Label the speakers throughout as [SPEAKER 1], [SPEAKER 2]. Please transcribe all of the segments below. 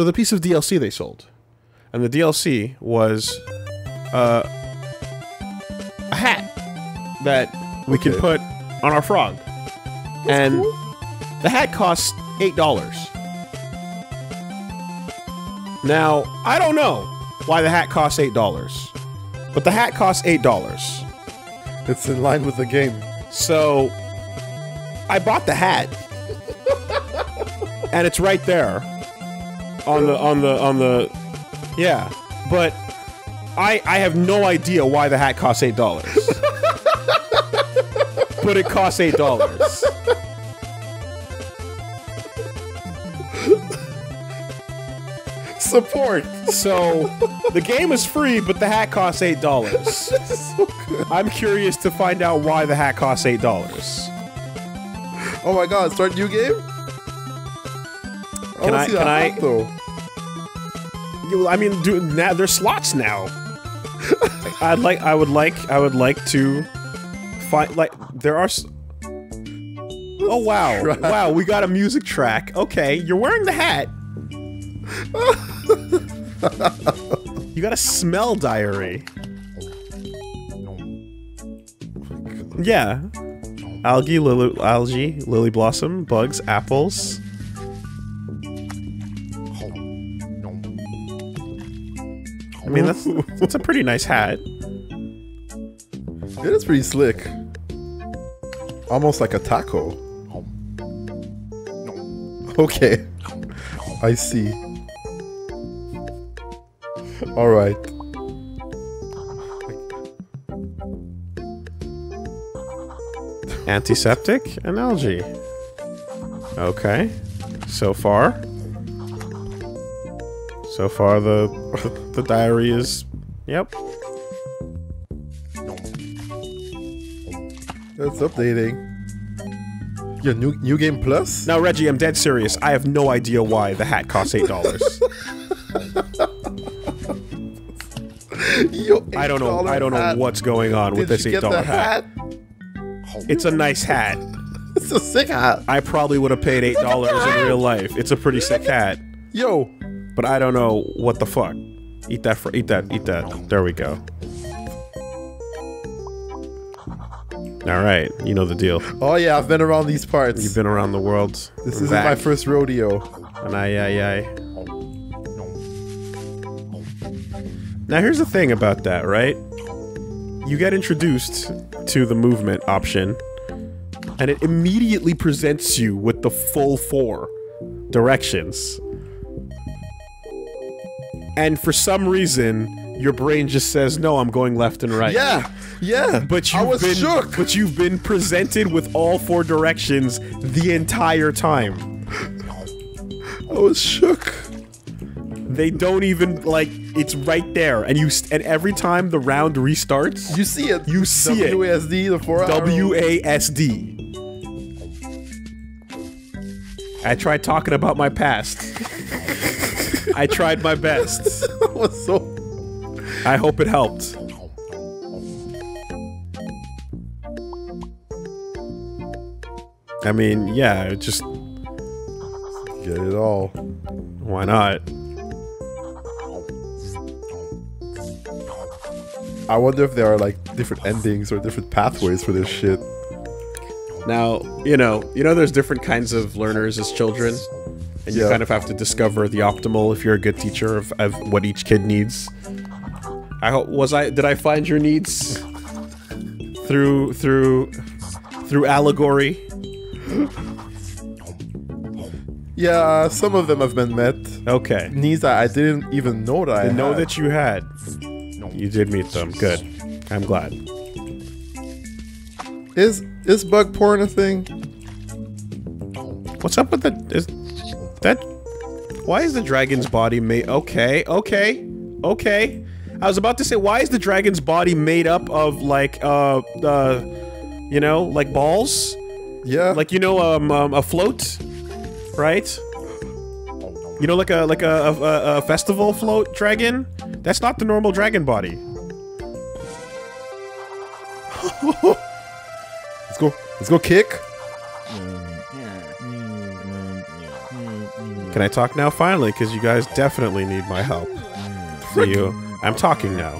[SPEAKER 1] So the piece of DLC they sold, and the DLC was uh, a hat that we can put on our frog, and
[SPEAKER 2] cool.
[SPEAKER 1] the hat costs eight dollars. Now I don't know why the hat costs eight dollars, but the hat costs eight dollars.
[SPEAKER 2] It's in line with the game.
[SPEAKER 1] So I bought the hat. and it's right there on the on the on the yeah. But I I have no idea why the hat costs eight dollars. but it costs eight dollars.
[SPEAKER 2] Support.
[SPEAKER 1] So the game is free, but the hat costs eight dollars.
[SPEAKER 2] so.
[SPEAKER 1] I'm curious to find out why the hat costs eight dollars.
[SPEAKER 2] Oh my god, start new game?
[SPEAKER 1] Can I-
[SPEAKER 2] the
[SPEAKER 1] can I-
[SPEAKER 2] though.
[SPEAKER 1] I mean, do, now there's slots now. I'd like, I would like, I would like to find like there are. Oh wow,
[SPEAKER 2] Track.
[SPEAKER 1] wow, we got a music track. Okay, you're wearing the hat. you got a smell diary. Yeah, algae, lily, algae, lily blossom, bugs, apples. I mean, that's that's a pretty nice hat.
[SPEAKER 2] It is pretty slick. Almost like a taco. Okay. I see. Alright.
[SPEAKER 1] Antiseptic and algae. Okay. So far. So far the the, diary is yep.
[SPEAKER 2] That's updating. Yeah, new new game plus?
[SPEAKER 1] Now Reggie, I'm dead serious. I have no idea why the hat costs eight dollars. I don't know. I don't know
[SPEAKER 2] hat.
[SPEAKER 1] what's going on with
[SPEAKER 2] Did
[SPEAKER 1] this
[SPEAKER 2] you
[SPEAKER 1] eight
[SPEAKER 2] the
[SPEAKER 1] hat.
[SPEAKER 2] hat?
[SPEAKER 1] It's a nice hat.
[SPEAKER 2] It's a sick hat.
[SPEAKER 1] I probably would have paid eight dollars in real life. It's a pretty sick hat.
[SPEAKER 2] Yo,
[SPEAKER 1] But I don't know what the fuck. Eat that eat that, eat that. There we go. Alright, you know the deal.
[SPEAKER 2] oh yeah, I've been around these parts.
[SPEAKER 1] You've been around the world.
[SPEAKER 2] this
[SPEAKER 1] We're
[SPEAKER 2] isn't
[SPEAKER 1] back.
[SPEAKER 2] my first rodeo.
[SPEAKER 1] And I, I, I. Now here's the thing about that, right? You get introduced to the movement option, and it immediately presents you with the full four directions. And for some reason, your brain just says, "No, I'm going left and right."
[SPEAKER 2] Yeah, yeah.
[SPEAKER 1] But you've
[SPEAKER 2] was
[SPEAKER 1] been,
[SPEAKER 2] shook.
[SPEAKER 1] But you've been presented with all four directions the entire time.
[SPEAKER 2] I was shook.
[SPEAKER 1] They don't even like it's right there, and you and every time the round restarts,
[SPEAKER 2] You see it.
[SPEAKER 1] You see it.
[SPEAKER 2] WASD, the four
[SPEAKER 1] W. A S D. I tried talking about my past. I tried my best.
[SPEAKER 2] So.
[SPEAKER 1] I hope it helped. I mean, yeah, just
[SPEAKER 2] Get it all.
[SPEAKER 1] why not?
[SPEAKER 2] I wonder if there are like different endings or different pathways for this shit.
[SPEAKER 1] Now, you know, you know there's different kinds of learners as children. And you kind of have to discover the optimal if you're a good teacher of, of what each kid needs. I hope was I did I find your needs through through through allegory?
[SPEAKER 2] Yeah, some of them have been met.
[SPEAKER 1] Okay.
[SPEAKER 2] Needs that I didn't even know that I
[SPEAKER 1] I know
[SPEAKER 2] had.
[SPEAKER 1] that you had. You did meet them. Good. I'm glad.
[SPEAKER 2] Is is bug porn a thing?
[SPEAKER 1] What's up with the is that why is the dragon's body made okay, okay, okay. I was about to say why is the dragon's body made up of like uh uh you know, like balls?
[SPEAKER 2] Yeah.
[SPEAKER 1] Like you know um, um a float, right? You know like a like a, a, a festival float dragon? That's not the normal dragon body.
[SPEAKER 2] let's go. Let's go kick.
[SPEAKER 1] Can I talk now? Finally, because you guys definitely need my help. Mm. For you, I'm talking now.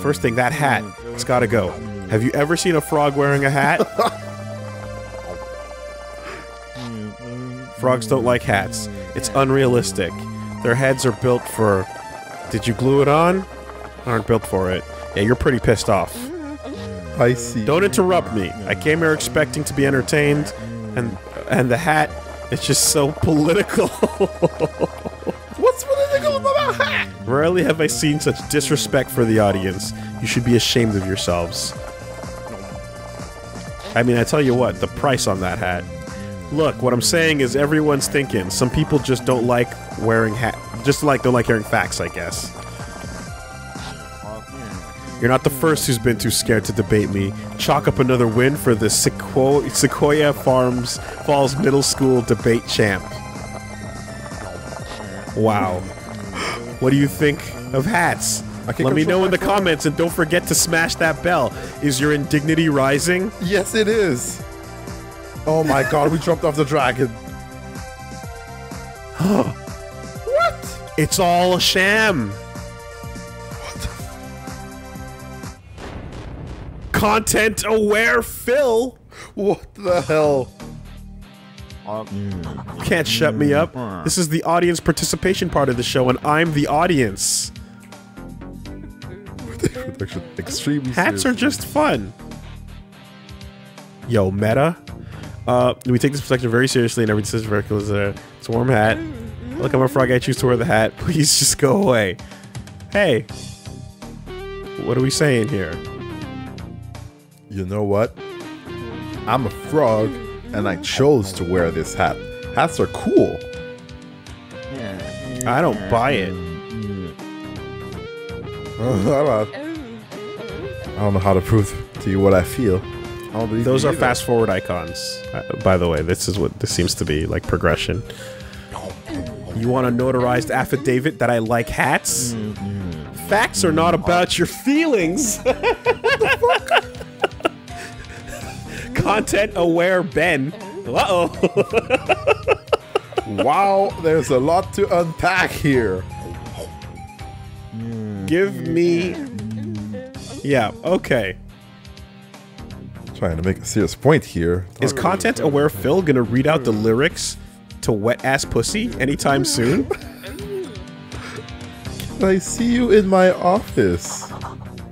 [SPEAKER 1] First thing, that hat. It's gotta go. Have you ever seen a frog wearing a hat? Frogs don't like hats. It's unrealistic. Their heads are built for. Did you glue it on? Aren't built for it. Yeah, you're pretty pissed off.
[SPEAKER 2] I see.
[SPEAKER 1] Don't interrupt me. I came here expecting to be entertained, and and the hat is just so political.
[SPEAKER 2] What's political about that?
[SPEAKER 1] Rarely have I seen such disrespect for the audience. You should be ashamed of yourselves. I mean, I tell you what, the price on that hat. Look, what I'm saying is everyone's thinking. Some people just don't like wearing hat. Just like don't like hearing facts, I guess. You're not the first who's been too scared to debate me. Chalk up another win for the Sequo- Sequoia Farms Falls Middle School debate champ. Wow. What do you think of hats?
[SPEAKER 2] I can
[SPEAKER 1] Let me know in the
[SPEAKER 2] phone.
[SPEAKER 1] comments and don't forget to smash that bell. Is your indignity rising?
[SPEAKER 2] Yes, it is. Oh my god, we jumped off the dragon. what?
[SPEAKER 1] It's all a sham. Content aware Phil.
[SPEAKER 2] What the hell?
[SPEAKER 1] You can't shut me up. This is the audience participation part of the show, and I'm the audience.
[SPEAKER 2] Actually, extremely
[SPEAKER 1] Hats are just fun. Yo, meta. Uh, we take this perspective very seriously, and every decision vertical is a it's a warm hat. Look, I'm a frog. I choose to wear the hat. Please just go away. Hey, what are we saying here?
[SPEAKER 2] You know what? I'm a frog, and I chose to wear this hat. Hats are cool.
[SPEAKER 1] I don't buy it.
[SPEAKER 2] I don't know how to prove to you what I feel. I
[SPEAKER 1] Those are fast forward icons. Uh, by the way, this is what this seems to be like progression. You want a notarized affidavit that I like hats? Facts are not about your feelings. Content aware Ben. Uh oh.
[SPEAKER 2] Wow, there's a lot to unpack here.
[SPEAKER 1] Give me. Yeah. Okay.
[SPEAKER 2] Trying to make a serious point here.
[SPEAKER 1] Is content aware Phil gonna read out the lyrics to Wet Ass Pussy anytime soon?
[SPEAKER 2] I see you in my office.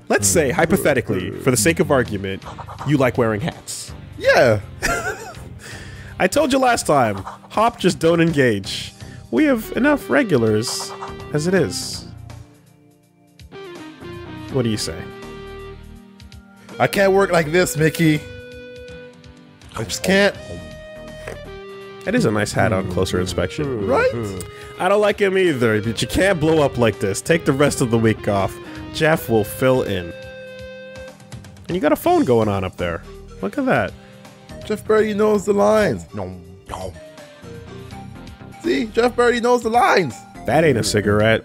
[SPEAKER 1] Let's say, hypothetically, for the sake of argument, you like wearing hats.
[SPEAKER 2] Yeah.
[SPEAKER 1] I told you last time, Hop just don't engage. We have enough regulars as it is. What do you say?
[SPEAKER 2] I can't work like this, Mickey. I just can't.
[SPEAKER 1] That is a nice hat on closer inspection.
[SPEAKER 2] Right?
[SPEAKER 1] I don't like him either, but you can't blow up like this. Take the rest of the week off. Jeff will fill in. And you got a phone going on up there. Look at that.
[SPEAKER 2] Jeff Birdie knows the lines. No, no. See, Jeff Birdie knows the lines.
[SPEAKER 1] That ain't a cigarette.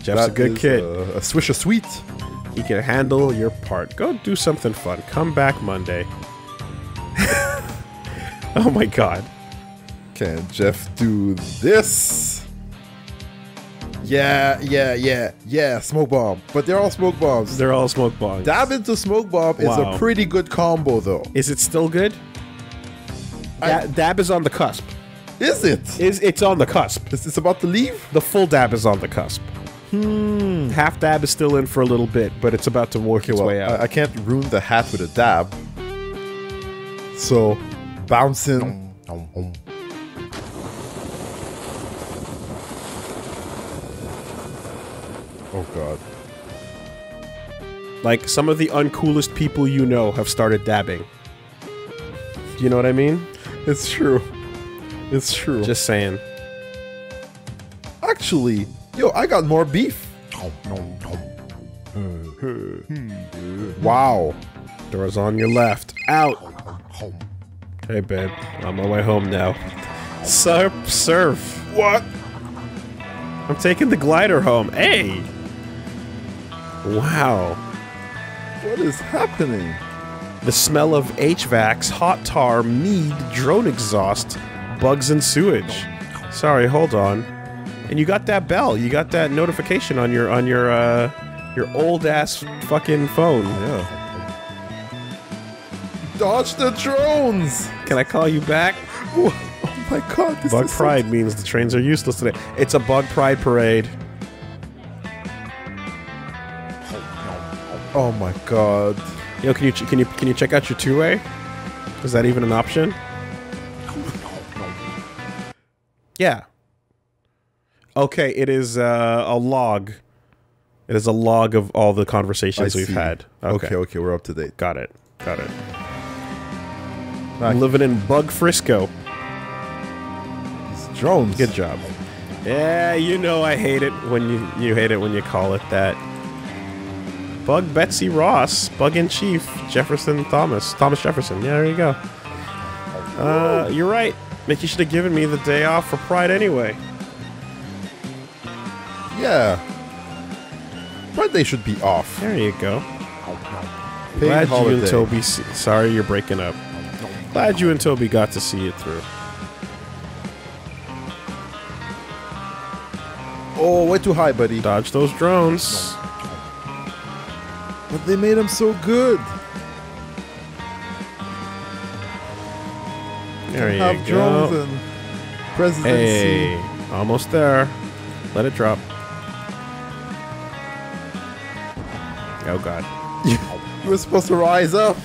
[SPEAKER 1] Jeff's a good
[SPEAKER 2] is,
[SPEAKER 1] kid.
[SPEAKER 2] uh, a swish of sweet.
[SPEAKER 1] He can handle your part. Go do something fun. Come back Monday. oh my god.
[SPEAKER 2] Can Jeff do this? Yeah, yeah, yeah, yeah. Smoke bomb, but they're all smoke bombs.
[SPEAKER 1] They're all smoke bombs.
[SPEAKER 2] Dab into smoke bomb is a pretty good combo, though.
[SPEAKER 1] Is it still good? Da- dab is on the cusp.
[SPEAKER 2] Is it?
[SPEAKER 1] Is it's on the cusp.
[SPEAKER 2] Is this about to leave?
[SPEAKER 1] The full dab is on the cusp.
[SPEAKER 2] Hmm.
[SPEAKER 1] Half dab is still in for a little bit, but it's about to work its
[SPEAKER 2] well,
[SPEAKER 1] way out.
[SPEAKER 2] I, I can't ruin the hat with a dab. So, bouncing. God.
[SPEAKER 1] like some of the uncoolest people you know have started dabbing. Do you know what I mean?
[SPEAKER 2] It's true. It's true.
[SPEAKER 1] Just saying.
[SPEAKER 2] Actually, yo, I got more beef.
[SPEAKER 1] Wow. Doors on your left. Out. Hey, babe. I'm on my way home now. Surf. Surf.
[SPEAKER 2] What?
[SPEAKER 1] I'm taking the glider home. Hey. Wow.
[SPEAKER 2] What is happening?
[SPEAKER 1] The smell of HVACs, hot tar, mead, drone exhaust, bugs and sewage. Sorry, hold on. And you got that bell. You got that notification on your on your uh your old ass fucking phone.
[SPEAKER 2] Yeah. Dodge the drones!
[SPEAKER 1] Can I call you back?
[SPEAKER 2] Oh my god, this
[SPEAKER 1] Bug
[SPEAKER 2] is so-
[SPEAKER 1] pride means the trains are useless today. It's a bug pride parade.
[SPEAKER 2] Oh my god.
[SPEAKER 1] Yo, can you ch- can you can you check out your two way? Is that even an option? Yeah. Okay, it is uh, a log. It is a log of all the
[SPEAKER 2] I
[SPEAKER 1] conversations we've
[SPEAKER 2] see.
[SPEAKER 1] had.
[SPEAKER 2] Okay. okay, we're up to date.
[SPEAKER 1] Got it. Got it.
[SPEAKER 2] Nah,
[SPEAKER 1] Living in Bug Frisco.
[SPEAKER 2] these drones.
[SPEAKER 1] Good job. Yeah, you know I hate it when you you hate it when you call it that. Bug Betsy Ross, Bug in Chief, Jefferson Thomas, Thomas Jefferson. Yeah, there you go. Uh, you're right. Mickey should have given me the day off for Pride anyway.
[SPEAKER 2] Yeah. But they should be off.
[SPEAKER 1] There you go. Glad you and Toby. See- sorry, you're breaking up. Glad you and Toby got to see it through.
[SPEAKER 2] Oh, way too high, buddy.
[SPEAKER 1] Dodge those drones.
[SPEAKER 2] But they made them so good.
[SPEAKER 1] There you
[SPEAKER 2] Have
[SPEAKER 1] go.
[SPEAKER 2] drones and presidency.
[SPEAKER 1] Hey, almost there. Let it drop. Oh god.
[SPEAKER 2] You were supposed to rise up.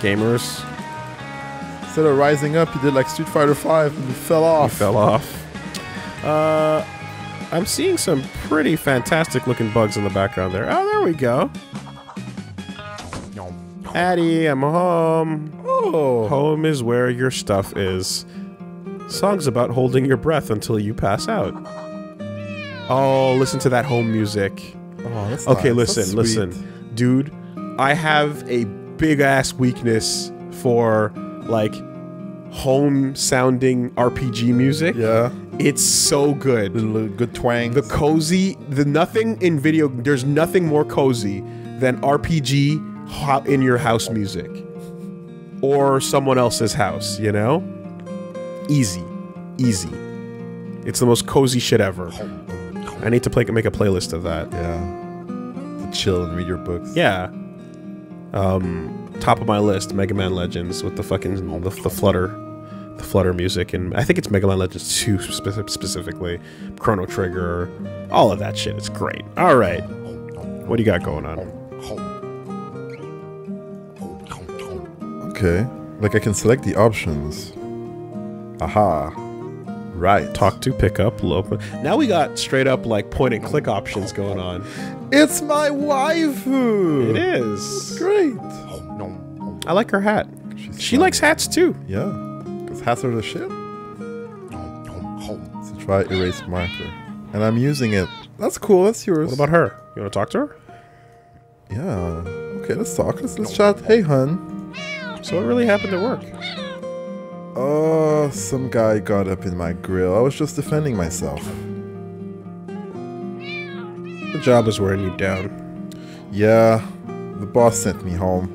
[SPEAKER 1] Gamers,
[SPEAKER 2] Instead of rising up, you did like Street Fighter 5 and you fell
[SPEAKER 1] you
[SPEAKER 2] off.
[SPEAKER 1] fell off. Uh, I'm seeing some pretty fantastic looking bugs in the background there. Oh, there we go. Hattie, I'm home.
[SPEAKER 2] Oh.
[SPEAKER 1] Home is where your stuff is. Songs about holding your breath until you pass out. Oh, listen to that home music.
[SPEAKER 2] Oh, that's
[SPEAKER 1] Okay,
[SPEAKER 2] nice.
[SPEAKER 1] Listen, listen. Dude, I have a big ass weakness for like home sounding RPG music.
[SPEAKER 2] Yeah.
[SPEAKER 1] It's so good.
[SPEAKER 2] Little good twang.
[SPEAKER 1] The cozy, the nothing in video, there's nothing more cozy than RPG in your house music or someone else's house, you know? Easy. Easy. It's the most cozy shit ever. I need to play, make a playlist of that.
[SPEAKER 2] yeah. To chill and read your books.
[SPEAKER 1] Yeah. Um, top of my list, Mega Man Legends with the fucking the, the flutter, the flutter music, and I think it's Mega Man Legends 2 speci- specifically, Chrono Trigger, all of that shit. It's great. All right, what do you got going on?
[SPEAKER 2] Okay. Like I can select the options. Aha. Right.
[SPEAKER 1] Talk to, pick up, low. Now we got straight up like point and click options going on.
[SPEAKER 2] It's my waifu.
[SPEAKER 1] It is.
[SPEAKER 2] Great.
[SPEAKER 1] I like her hat.
[SPEAKER 2] She's
[SPEAKER 1] She
[SPEAKER 2] fun.
[SPEAKER 1] likes hats too.
[SPEAKER 2] Yeah. Because hats are the shit. So try erase marker. And I'm using it. That's cool. That's yours.
[SPEAKER 1] What about her? You want to talk to her?
[SPEAKER 2] Yeah. Okay, let's talk. Let's, let's chat. Hey, hun.
[SPEAKER 1] So what really happened at work?
[SPEAKER 2] Oh, some guy got up in my grill. I was just defending myself.
[SPEAKER 1] The job is wearing you down.
[SPEAKER 2] Yeah. The boss sent me home.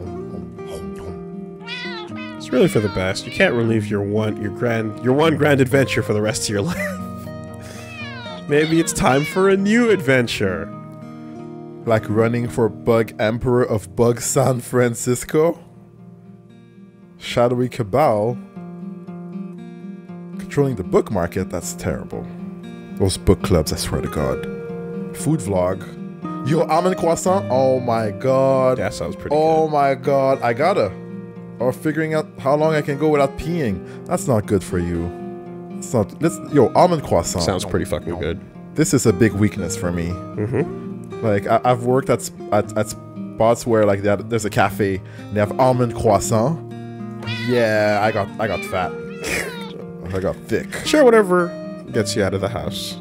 [SPEAKER 1] It's really for the best. You can't relieve your one your grand your one grand adventure for the rest of your life. Maybe it's time for a new adventure.
[SPEAKER 2] Like running for Bug Emperor of Bug San Francisco? Shadowy Cabal? Controlling the book market? That's terrible. Those book clubs, I swear to God. Food vlog. Yo, almond croissant? Oh my god.
[SPEAKER 1] That sounds pretty
[SPEAKER 2] Oh my god, I gotta. Or figuring out how long I can go without peeing. That's not good for you. It's not. Let's. Yo, almond croissant.
[SPEAKER 1] Sounds pretty fucking good.
[SPEAKER 2] This is a big weakness for me.
[SPEAKER 1] Mm-hmm.
[SPEAKER 2] Like I, I've worked at, at at spots where like they have- there's a cafe and they have almond croissant. Yeah, I got I got fat. I got thick.
[SPEAKER 1] Sure, whatever gets you out of the house.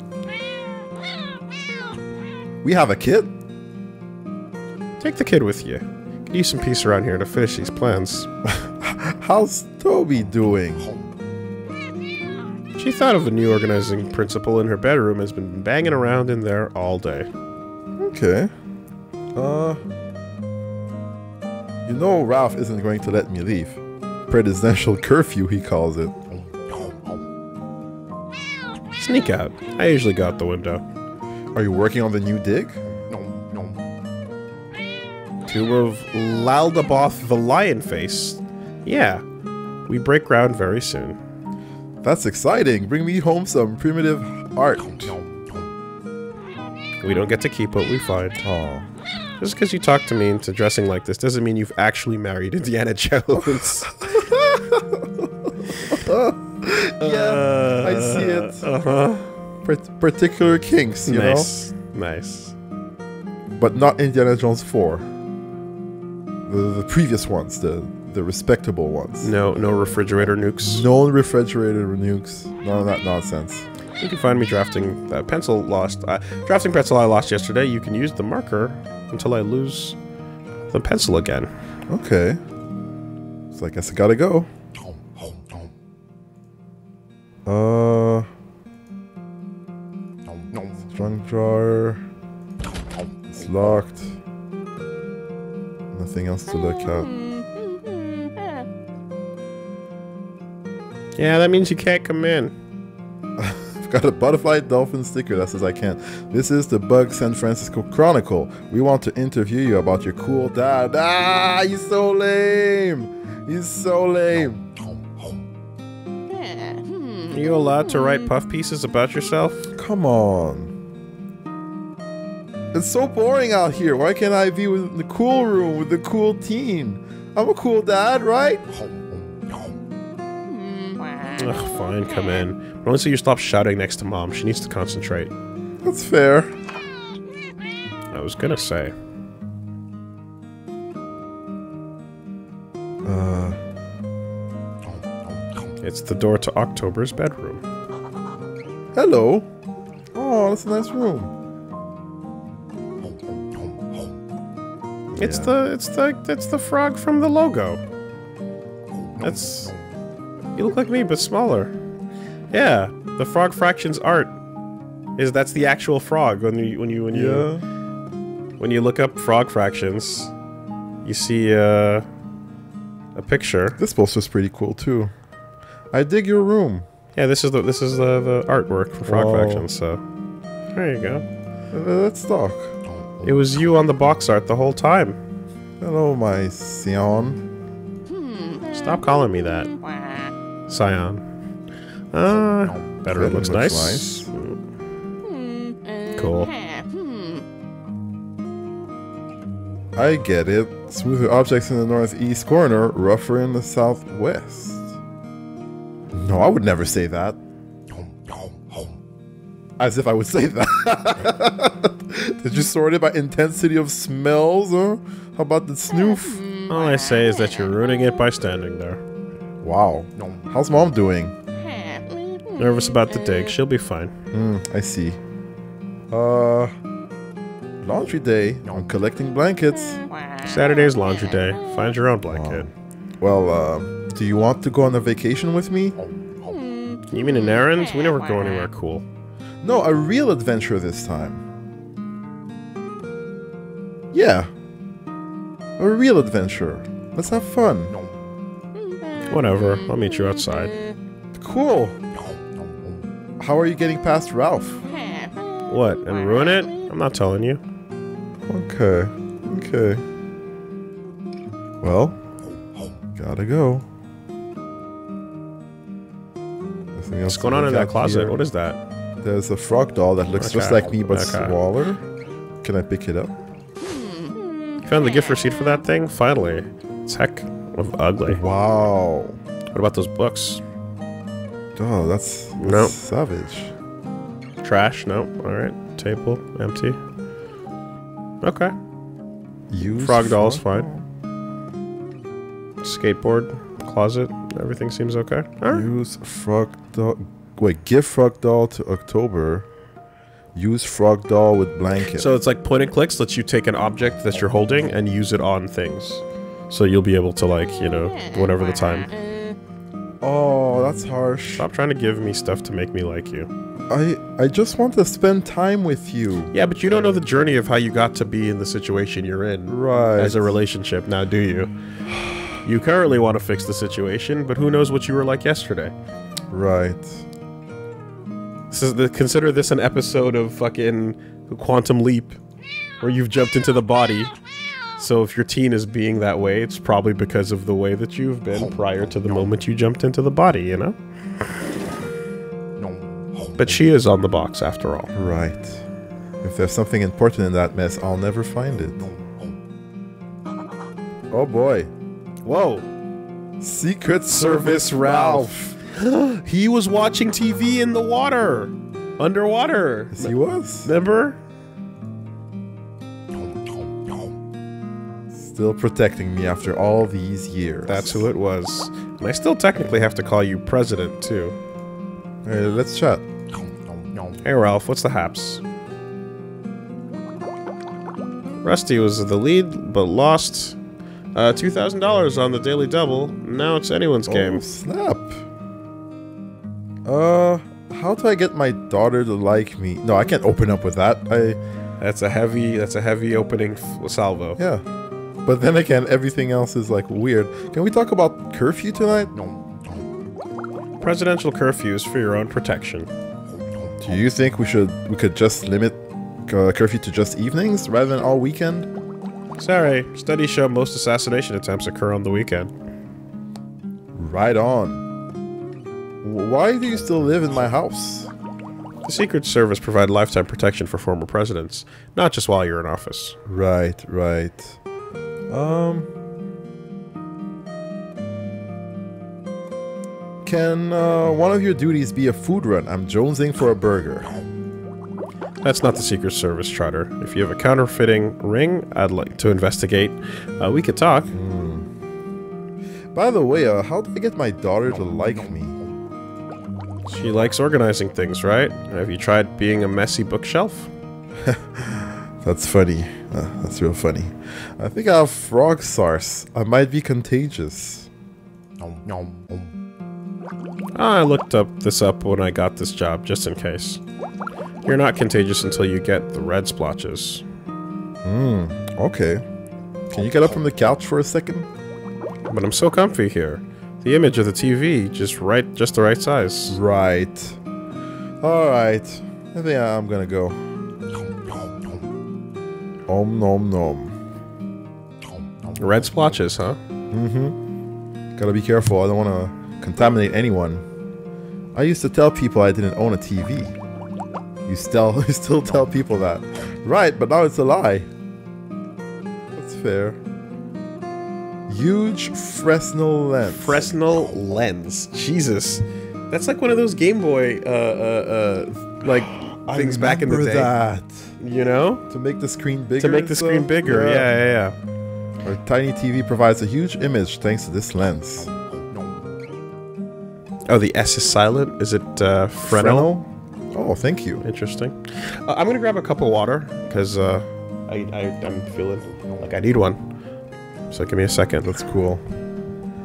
[SPEAKER 2] We have a kid.
[SPEAKER 1] Take the kid with you. Could use some peace around here to finish these plans.
[SPEAKER 2] How's Toby doing?
[SPEAKER 1] She thought of a new organizing principle in her bedroom has been banging around in there all day.
[SPEAKER 2] Okay. Uh. You know Ralph isn't going to let me leave. Presidential curfew, he calls it.
[SPEAKER 1] Sneak out. I usually go out the window.
[SPEAKER 2] Are you working on the new dig?
[SPEAKER 1] Tomb of Laldaboth the Lion Face. Yeah, we break ground very soon.
[SPEAKER 2] That's exciting. Bring me home some primitive art.
[SPEAKER 1] We don't get to keep what we find.
[SPEAKER 2] Oh.
[SPEAKER 1] Just because you talk to me into dressing like this doesn't mean you've actually married Indiana Jones.
[SPEAKER 2] Yeah, I see it.
[SPEAKER 1] Uh-huh.
[SPEAKER 2] Part- particular kinks, you
[SPEAKER 1] Nice. Nice.
[SPEAKER 2] But not Indiana Jones 4. The, the previous ones, the, the respectable ones.
[SPEAKER 1] No, no refrigerator nukes.
[SPEAKER 2] No refrigerator nukes. None of that nonsense.
[SPEAKER 1] You can find me drafting that pencil lost. Uh, drafting pencil I lost yesterday. You can use the marker until I lose the pencil again.
[SPEAKER 2] Okay. So I guess I gotta go. Uh. Trunk drawer. It's locked. Nothing else to look at.
[SPEAKER 1] Yeah, that means you can't come in.
[SPEAKER 2] I've got a butterfly dolphin sticker that says I can't. This is the Bug San Francisco Chronicle. We want to interview you about your cool dad. Ah, he's so lame. He's so lame.
[SPEAKER 1] Are you allowed to write puff pieces about yourself?
[SPEAKER 2] Come on. It's so boring out here. Why can't I be in the cool room with the cool teen? I'm a cool dad, right?
[SPEAKER 1] Ugh, fine, come in. But only so you stop shouting next to mom. She needs to concentrate.
[SPEAKER 2] That's fair.
[SPEAKER 1] I was gonna say.
[SPEAKER 2] Uh,
[SPEAKER 1] It's the door to October's bedroom.
[SPEAKER 2] hello. Oh, that's a nice room.
[SPEAKER 1] It's
[SPEAKER 2] Yeah.
[SPEAKER 1] the it's the it's the frog from the logo. That's you look like me but smaller. Yeah, the frog fractions art is that's the actual frog when you when you when you
[SPEAKER 2] Yeah.
[SPEAKER 1] when you look up frog fractions, you see uh, a picture.
[SPEAKER 2] This poster's pretty cool too. I dig your room.
[SPEAKER 1] Yeah, this is the this is the, the artwork for frog
[SPEAKER 2] Whoa.
[SPEAKER 1] fractions. So there you go.
[SPEAKER 2] Uh, Let's talk.
[SPEAKER 1] It was you on the box art the whole time.
[SPEAKER 2] Hello, my Sion.
[SPEAKER 1] Stop calling me that, Scion. Uh, better
[SPEAKER 2] Better
[SPEAKER 1] looks
[SPEAKER 2] looks
[SPEAKER 1] nice. Cool.
[SPEAKER 2] I get it. Smoother objects in the northeast corner, rougher in the southwest. No, I would never say that. As if I would say that. Did you sort it by intensity of smells? Huh? How about the snoof?
[SPEAKER 1] All I say is that you're ruining it by standing there.
[SPEAKER 2] Wow. How's mom doing?
[SPEAKER 1] Nervous about the dig. She'll be fine.
[SPEAKER 2] Hmm, I see. Uh, laundry day. I'm collecting blankets.
[SPEAKER 1] Saturday's laundry day. Find your own blanket.
[SPEAKER 2] Well, uh, do you want to go on a vacation with me?
[SPEAKER 1] You mean an mm-hmm. errand? We never go anywhere cool.
[SPEAKER 2] No, a real adventure this time. Yeah. A real adventure. Let's have fun.
[SPEAKER 1] Whatever. I'll meet you outside.
[SPEAKER 2] Cool. How are you getting past Ralph?
[SPEAKER 1] What? And ruin it? I'm not telling you.
[SPEAKER 2] Okay. Okay. Well, gotta go. Nothing else
[SPEAKER 1] What's going on in that closet? What is that?
[SPEAKER 2] There's a frog doll that looks just like me but
[SPEAKER 1] Okay.
[SPEAKER 2] smaller. Can I pick it up?
[SPEAKER 1] You found the gift receipt for that thing? Finally. It's heck of ugly.
[SPEAKER 2] Wow.
[SPEAKER 1] What about those books?
[SPEAKER 2] Oh, that's, that's
[SPEAKER 1] Nope.
[SPEAKER 2] savage.
[SPEAKER 1] Trash? No. Alright. Table. Empty. Okay.
[SPEAKER 2] Use
[SPEAKER 1] Frog doll's
[SPEAKER 2] fine.
[SPEAKER 1] Skateboard. Closet. Everything seems okay. Alright.
[SPEAKER 2] Use frog doll. Wait, give frog doll to October. Use frog doll with blanket.
[SPEAKER 1] So it's like point and clicks lets you take an object that you're holding and use it on things. So you'll be able to like, you know, whatever the time.
[SPEAKER 2] oh, that's harsh.
[SPEAKER 1] Stop trying to give me stuff to make me like you.
[SPEAKER 2] I I just want to spend time with you.
[SPEAKER 1] Yeah, but you don't know the journey of how you got to be in the situation you're in
[SPEAKER 2] Right.
[SPEAKER 1] as a relationship now, do you? You currently want to fix the situation, but who knows what you were like yesterday?
[SPEAKER 2] Right.
[SPEAKER 1] This is the, consider this an episode of fucking Quantum Leap, where you've jumped into the body. So if your teen is being that way, it's probably because of the way that you've been prior to the moment you jumped into the body, you know? But she is on the box after all.
[SPEAKER 2] Right. If there's something important in that mess, I'll never find it. Oh boy.
[SPEAKER 1] Whoa.
[SPEAKER 2] Secret Service Ralph.
[SPEAKER 1] he was watching TV in the water. Underwater.
[SPEAKER 2] Yes, he was.
[SPEAKER 1] Remember?
[SPEAKER 2] Still protecting me after all these years.
[SPEAKER 1] That's who it was. And I still technically have to call you president, too.
[SPEAKER 2] Hey, let's chat.
[SPEAKER 1] Hey, Ralph, what's the haps? Rusty was the lead, but lost uh, $2,000 on the Daily Double. Now it's anyone's
[SPEAKER 2] Oh,
[SPEAKER 1] game.
[SPEAKER 2] snap. Uh, how do I get my daughter to like me? No, I can't open up with that. I,
[SPEAKER 1] That's a heavy, that's a heavy opening salvo.
[SPEAKER 2] yeah. But then again, everything else is like weird. Can we talk about curfew tonight? No.
[SPEAKER 1] Presidential curfews for your own protection.
[SPEAKER 2] Do you think we should we could just limit uh, curfew to just evenings rather than all weekend?
[SPEAKER 1] Sorry, studies show most assassination attempts occur on the weekend.
[SPEAKER 2] Right on. Why do you still live in my house?
[SPEAKER 1] The Secret Service provide lifetime protection for former presidents, not just while you're in office.
[SPEAKER 2] Right, right. Um. Can uh, one of your duties be a food run? I'm jonesing for a burger.
[SPEAKER 1] That's not the Secret Service, charter. If you have a counterfeiting ring, I'd like to investigate. Uh, we could talk.
[SPEAKER 2] By the way, uh, how do I get my daughter to like me?
[SPEAKER 1] She likes organizing things, right? Have you tried being a messy bookshelf?
[SPEAKER 2] That's funny. Uh, that's real funny. I think I have frog SARS. I might be contagious.
[SPEAKER 1] I looked up this up when I got this job, just in case. You're not contagious until you get the red splotches.
[SPEAKER 2] Hmm, Okay. Can you get up from the couch for a second?
[SPEAKER 1] But I'm so comfy here. The image of the TV, just right, just the right size.
[SPEAKER 2] Right. Alright. I think I'm gonna go. Om nom nom.
[SPEAKER 1] Red splotches, huh? Mm-hmm.
[SPEAKER 2] Gotta be careful, I don't wanna contaminate anyone. I used to tell people I didn't own a TV. You still you still tell people that. Right, but now it's a lie. That's fair. Huge Fresnel lens.
[SPEAKER 1] Fresnel lens. Jesus. That's like one of those Game Boy, uh, uh, uh, like, things back in the day.
[SPEAKER 2] that.
[SPEAKER 1] You know?
[SPEAKER 2] To make the screen bigger.
[SPEAKER 1] To make the screen bigger. Yeah, yeah, yeah.
[SPEAKER 2] Our tiny TV provides a huge image thanks to this lens.
[SPEAKER 1] Oh, the S is silent? Is it uh, Fresnel?
[SPEAKER 2] Oh, thank you.
[SPEAKER 1] Interesting. Uh, I'm gonna grab a cup of water because uh, I, I I'm feeling like I need one. So give me a second.
[SPEAKER 2] That's cool.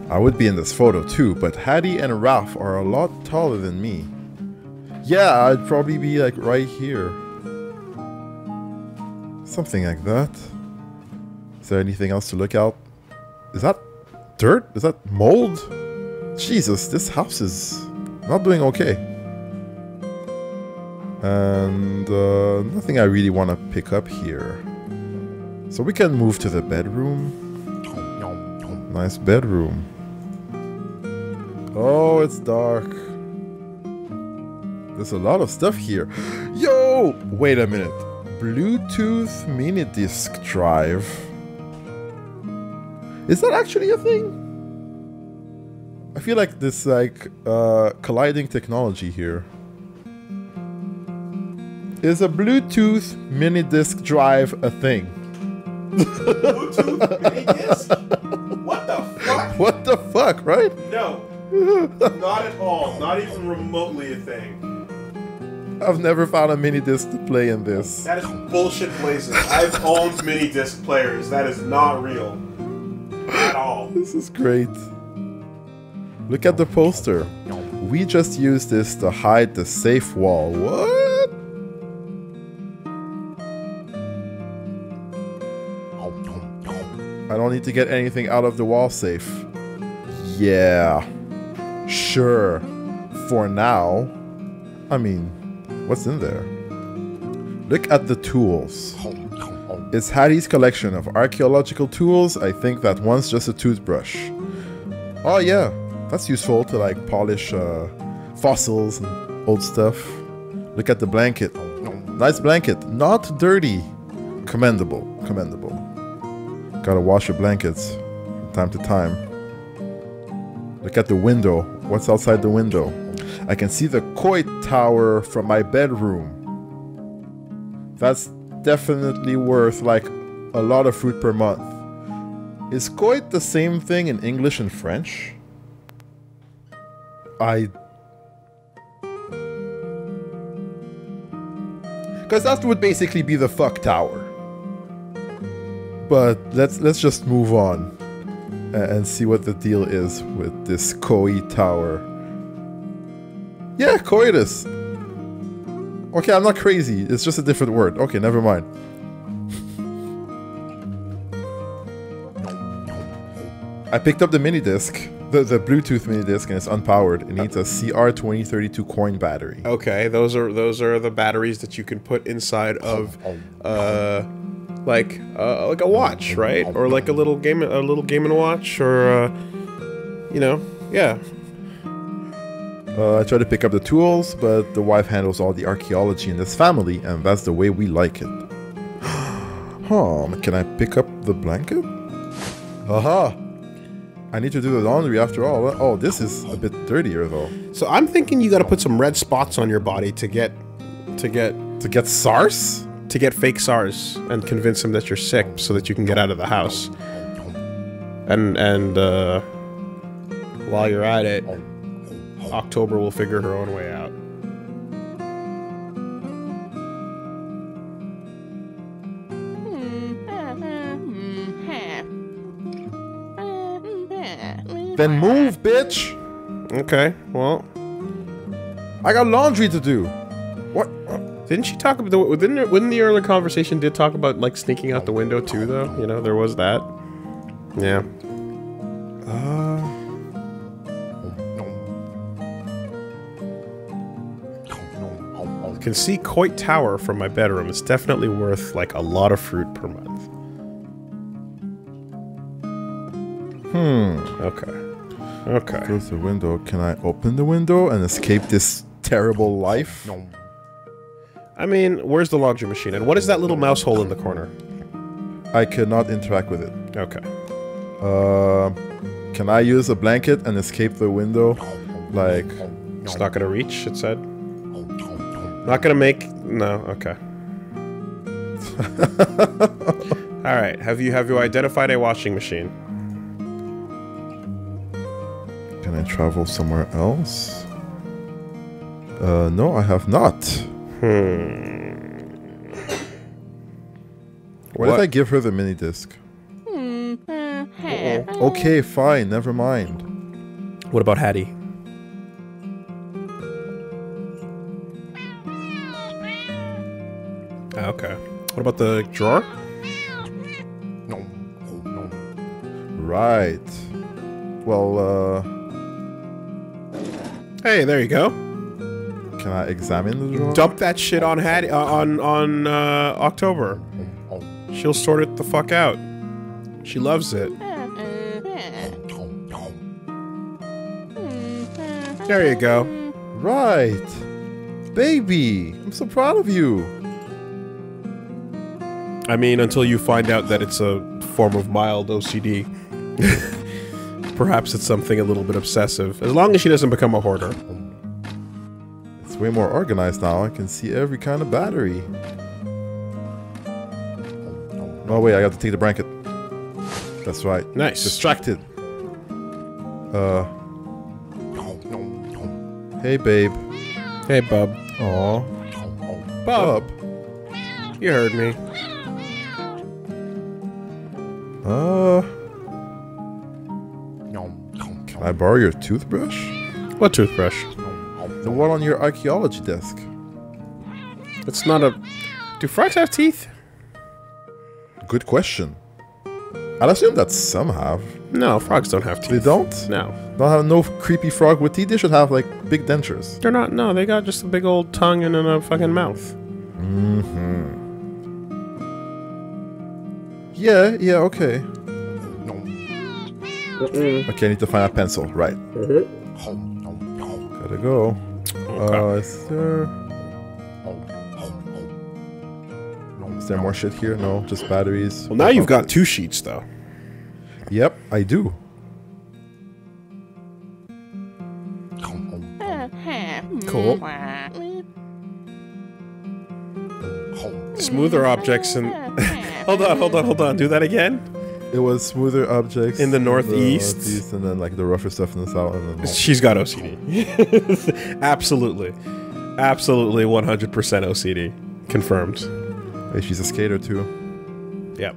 [SPEAKER 2] I would be in this photo too, but Hattie and Ralph are a lot taller than me. Yeah, I'd probably be like right here. Something like that. Is there anything else to look out? Is that dirt? Is that mold? Jesus, this house is not doing okay. And uh, nothing I really want to pick up here. So we can move to the bedroom. Nice bedroom. Oh, it's dark. There's a lot of stuff here. Yo! Wait a minute. Bluetooth mini disc drive. Is that actually a thing? I feel like this like uh, colliding technology here. Is a Bluetooth mini disc drive a thing?
[SPEAKER 1] Bluetooth mini disc? What the fuck?
[SPEAKER 2] What the fuck, right?
[SPEAKER 1] No, not at all. Not even remotely a thing.
[SPEAKER 2] I've never found a mini disc to play in this.
[SPEAKER 1] That is bullshit blazing. I've owned mini disc players. That is not real at all.
[SPEAKER 2] This is great. Look at the poster. We just used this to hide the safe wall. What? I don't need to get anything out of the wall safe. Yeah. Sure. For now. I mean, What's in there? Look at the tools. It's Hattie's collection of archaeological tools. I think that one's just a toothbrush. Oh yeah, that's useful to like polish uh, fossils and old stuff. Look at the blanket. Nice blanket, not dirty. Commendable, commendable. Gotta wash your blankets from time to time. Look at the window. What's outside the window? I can see the Coit Tower from my bedroom. That's definitely worth like a lot of fruit per month. Is Coit the same thing in English and French? I. Because that would basically be the fuck tower. But let's let's just move on and see what the deal is with this Coit tower. Yeah, coitus. Okay, I'm not crazy. It's just a different word. Okay, never mind. I picked up the mini disc, the, the Bluetooth mini disc, and it's unpowered. It needs a CR2032 coin battery.
[SPEAKER 1] Okay, those are those are the batteries that you can put inside of, uh, like uh, like a watch, right? Or like a little game, a little game and watch, or uh, you know, yeah.
[SPEAKER 2] Uh, I try to pick up the tools, but the wife handles all the archaeology in this family, and that's the way we like it. huh, can I pick up the blanket? Aha! I need to do the laundry after all. Oh, this is a bit dirtier though.
[SPEAKER 1] So I'm thinking you got to put some red spots on your body to get, to get,
[SPEAKER 2] To get SARS?
[SPEAKER 1] To get fake SARS and convince them that you're sick, so that you can get out of the house. And and uh, while you're at it, October will figure her own way out.
[SPEAKER 2] Then move, bitch!
[SPEAKER 1] Okay, well,
[SPEAKER 2] I got laundry to do. What?
[SPEAKER 1] Didn't she talk about the within the, within the earlier conversation did talk about like sneaking out the window too though? You know, there was that. Yeah.
[SPEAKER 2] Uh,
[SPEAKER 1] Can see Coit Tower from my bedroom. It's definitely worth like a lot of fruit per month.
[SPEAKER 2] hmm.
[SPEAKER 1] Okay. Okay.
[SPEAKER 2] Close the window. Can I open the window and escape this terrible life?
[SPEAKER 1] I mean, where's the laundry machine? And what is that little mouse hole in the corner?
[SPEAKER 2] I cannot interact with it.
[SPEAKER 1] Okay.
[SPEAKER 2] Uh, can I use a blanket and escape the window? Like,
[SPEAKER 1] It's not gonna reach, it said. Not gonna make no, okay. Alright, have you have you identified a washing machine?
[SPEAKER 2] can I travel somewhere else? Uh, no, I have not.
[SPEAKER 1] Hmm.
[SPEAKER 2] What, if I give her the mini disc? Okay, fine, never mind.
[SPEAKER 1] What about Hattie? Ah, Okay. What about the drawer? No.
[SPEAKER 2] Right. Well, uh,
[SPEAKER 1] Hey, there you go.
[SPEAKER 2] Can I examine the drawer?
[SPEAKER 1] Dump that shit on Hattie uh, on on uh, October. She'll sort it the fuck out. She loves it. There you go.
[SPEAKER 2] Right. Baby, I'm so proud of you.
[SPEAKER 1] I mean, until you find out that it's a form of mild OCD. Perhaps it's something a little bit obsessive. As long as she doesn't become a hoarder.
[SPEAKER 2] Way more organized now. I can see every kind of battery. Oh wait, I got to take the blanket. That's right.
[SPEAKER 1] Nice.
[SPEAKER 2] Distracted. Uh. Hey, babe.
[SPEAKER 1] Hey, bub.
[SPEAKER 2] Aw.
[SPEAKER 1] Bub,
[SPEAKER 2] Bub.
[SPEAKER 1] you heard me.
[SPEAKER 2] Uh. Can I borrow your toothbrush?
[SPEAKER 1] What toothbrush?
[SPEAKER 2] The one on your archaeology desk.
[SPEAKER 1] It's not a... Do frogs have teeth?
[SPEAKER 2] Good question. I'd assume that some have.
[SPEAKER 1] No, frogs don't have teeth.
[SPEAKER 2] They don't?
[SPEAKER 1] No.
[SPEAKER 2] Don't have no creepy frog with teeth. They should have like big dentures.
[SPEAKER 1] They're not. No, they got just a big old tongue and a fucking mouth.
[SPEAKER 2] Mm-hmm. Yeah, yeah, okay. Okay, I need to find a pencil. Right. Gotta go.
[SPEAKER 1] Okay.
[SPEAKER 2] Uh, is there... Is there more shit here? No, just batteries.
[SPEAKER 1] well, now you've got two sheets, though.
[SPEAKER 2] Yep, I do.
[SPEAKER 1] Cool. Smoother objects and. hold on, hold on, hold on. Do that again.
[SPEAKER 2] It was smoother objects
[SPEAKER 1] In the northeast?
[SPEAKER 2] northeast, and then like the rougher stuff in the south, and then
[SPEAKER 1] She's got OCD. Absolutely. Absolutely 100% OCD. Confirmed.
[SPEAKER 2] hey, she's a skater too.
[SPEAKER 1] Yep.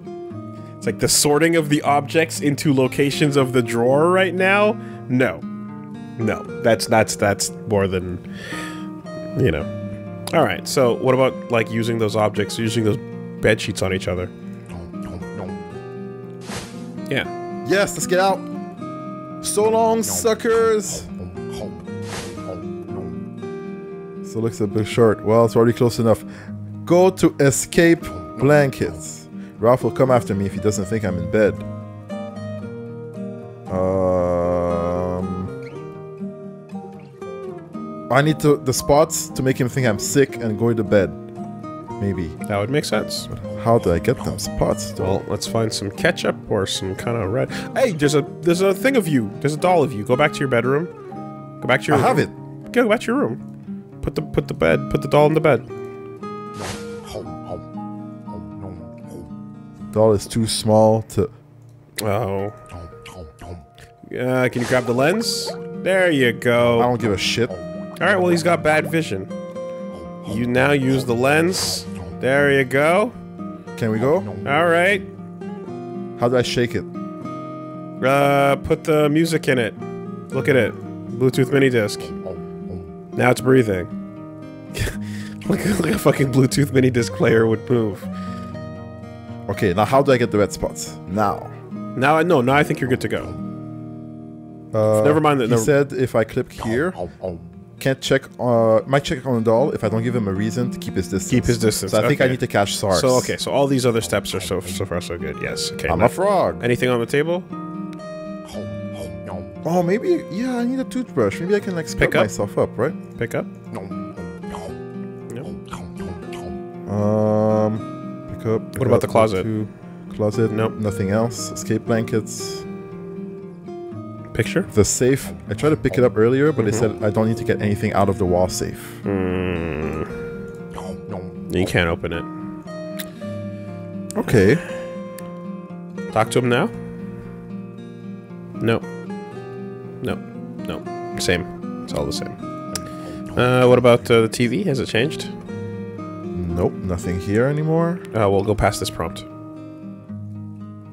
[SPEAKER 1] It's like the sorting of the objects into locations of the drawer right now. No, no, that's that's that's more than you know. All right. So what about like using those objects, using those bed sheets on each other? Yeah.
[SPEAKER 2] Yes, let's get out. So long, suckers. So looks a bit short. Well, it's already close enough. Go to escape blankets. Ralph will come after me if he doesn't think I'm in bed. Um, I need to the spots to make him think I'm sick and go to bed. Maybe.
[SPEAKER 1] That would make sense.
[SPEAKER 2] How do I get them spots? though?
[SPEAKER 1] Well, let's find some ketchup or some kind of red. Hey, there's a there's a thing of you. There's a doll of you. Go back to your bedroom. Go back to your.
[SPEAKER 2] I have it.
[SPEAKER 1] Go back to your room. Put the put the bed. Put the doll in the bed.
[SPEAKER 2] Doll is too small to.
[SPEAKER 1] Oh. Uh, can you grab the lens? There you go.
[SPEAKER 2] I don't give a shit.
[SPEAKER 1] All right. Well, he's got bad vision. You now use the lens. There you go.
[SPEAKER 2] Can we go?
[SPEAKER 1] All right.
[SPEAKER 2] How do I shake it?
[SPEAKER 1] Uh, put the music in it. Look at it. Bluetooth mini disc. Now it's breathing. look like a fucking Bluetooth mini disc player would move.
[SPEAKER 2] Okay, now how do I get the red spots? Now.
[SPEAKER 1] Now, I know. now I think you're good to go.
[SPEAKER 2] Uh,
[SPEAKER 1] Never mind that-
[SPEAKER 2] He
[SPEAKER 1] never-
[SPEAKER 2] said if I click here, can't check. Uh, might check on the doll if I don't give him a reason to keep his distance.
[SPEAKER 1] Keep his distance,
[SPEAKER 2] So I think I need to catch SARS.
[SPEAKER 1] So okay, so all these other steps are so so far so good. Yes. Okay.
[SPEAKER 2] I'm
[SPEAKER 1] now-
[SPEAKER 2] a frog.
[SPEAKER 1] anything on the table?
[SPEAKER 2] Oh, maybe. Yeah, I need a toothbrush. Maybe I can like
[SPEAKER 1] Pick up.
[SPEAKER 2] myself up, right?
[SPEAKER 1] Pick up. No.
[SPEAKER 2] Um, pick up. pick
[SPEAKER 1] What about
[SPEAKER 2] up,
[SPEAKER 1] the closet?
[SPEAKER 2] Closet.
[SPEAKER 1] Nope.
[SPEAKER 2] Nothing else. Escape blankets.
[SPEAKER 1] Picture.
[SPEAKER 2] The safe. I tried to pick it up earlier, but they
[SPEAKER 1] Mm-hmm.
[SPEAKER 2] said I don't need to get anything out of the wall safe.
[SPEAKER 1] Hmm. You can't open it.
[SPEAKER 2] Okay.
[SPEAKER 1] Talk to him now. No. No. No. Same. It's all the same. Uh, what about uh, the TV? Has it changed?
[SPEAKER 2] Nope. Nothing here anymore.
[SPEAKER 1] Uh, we'll go past this prompt.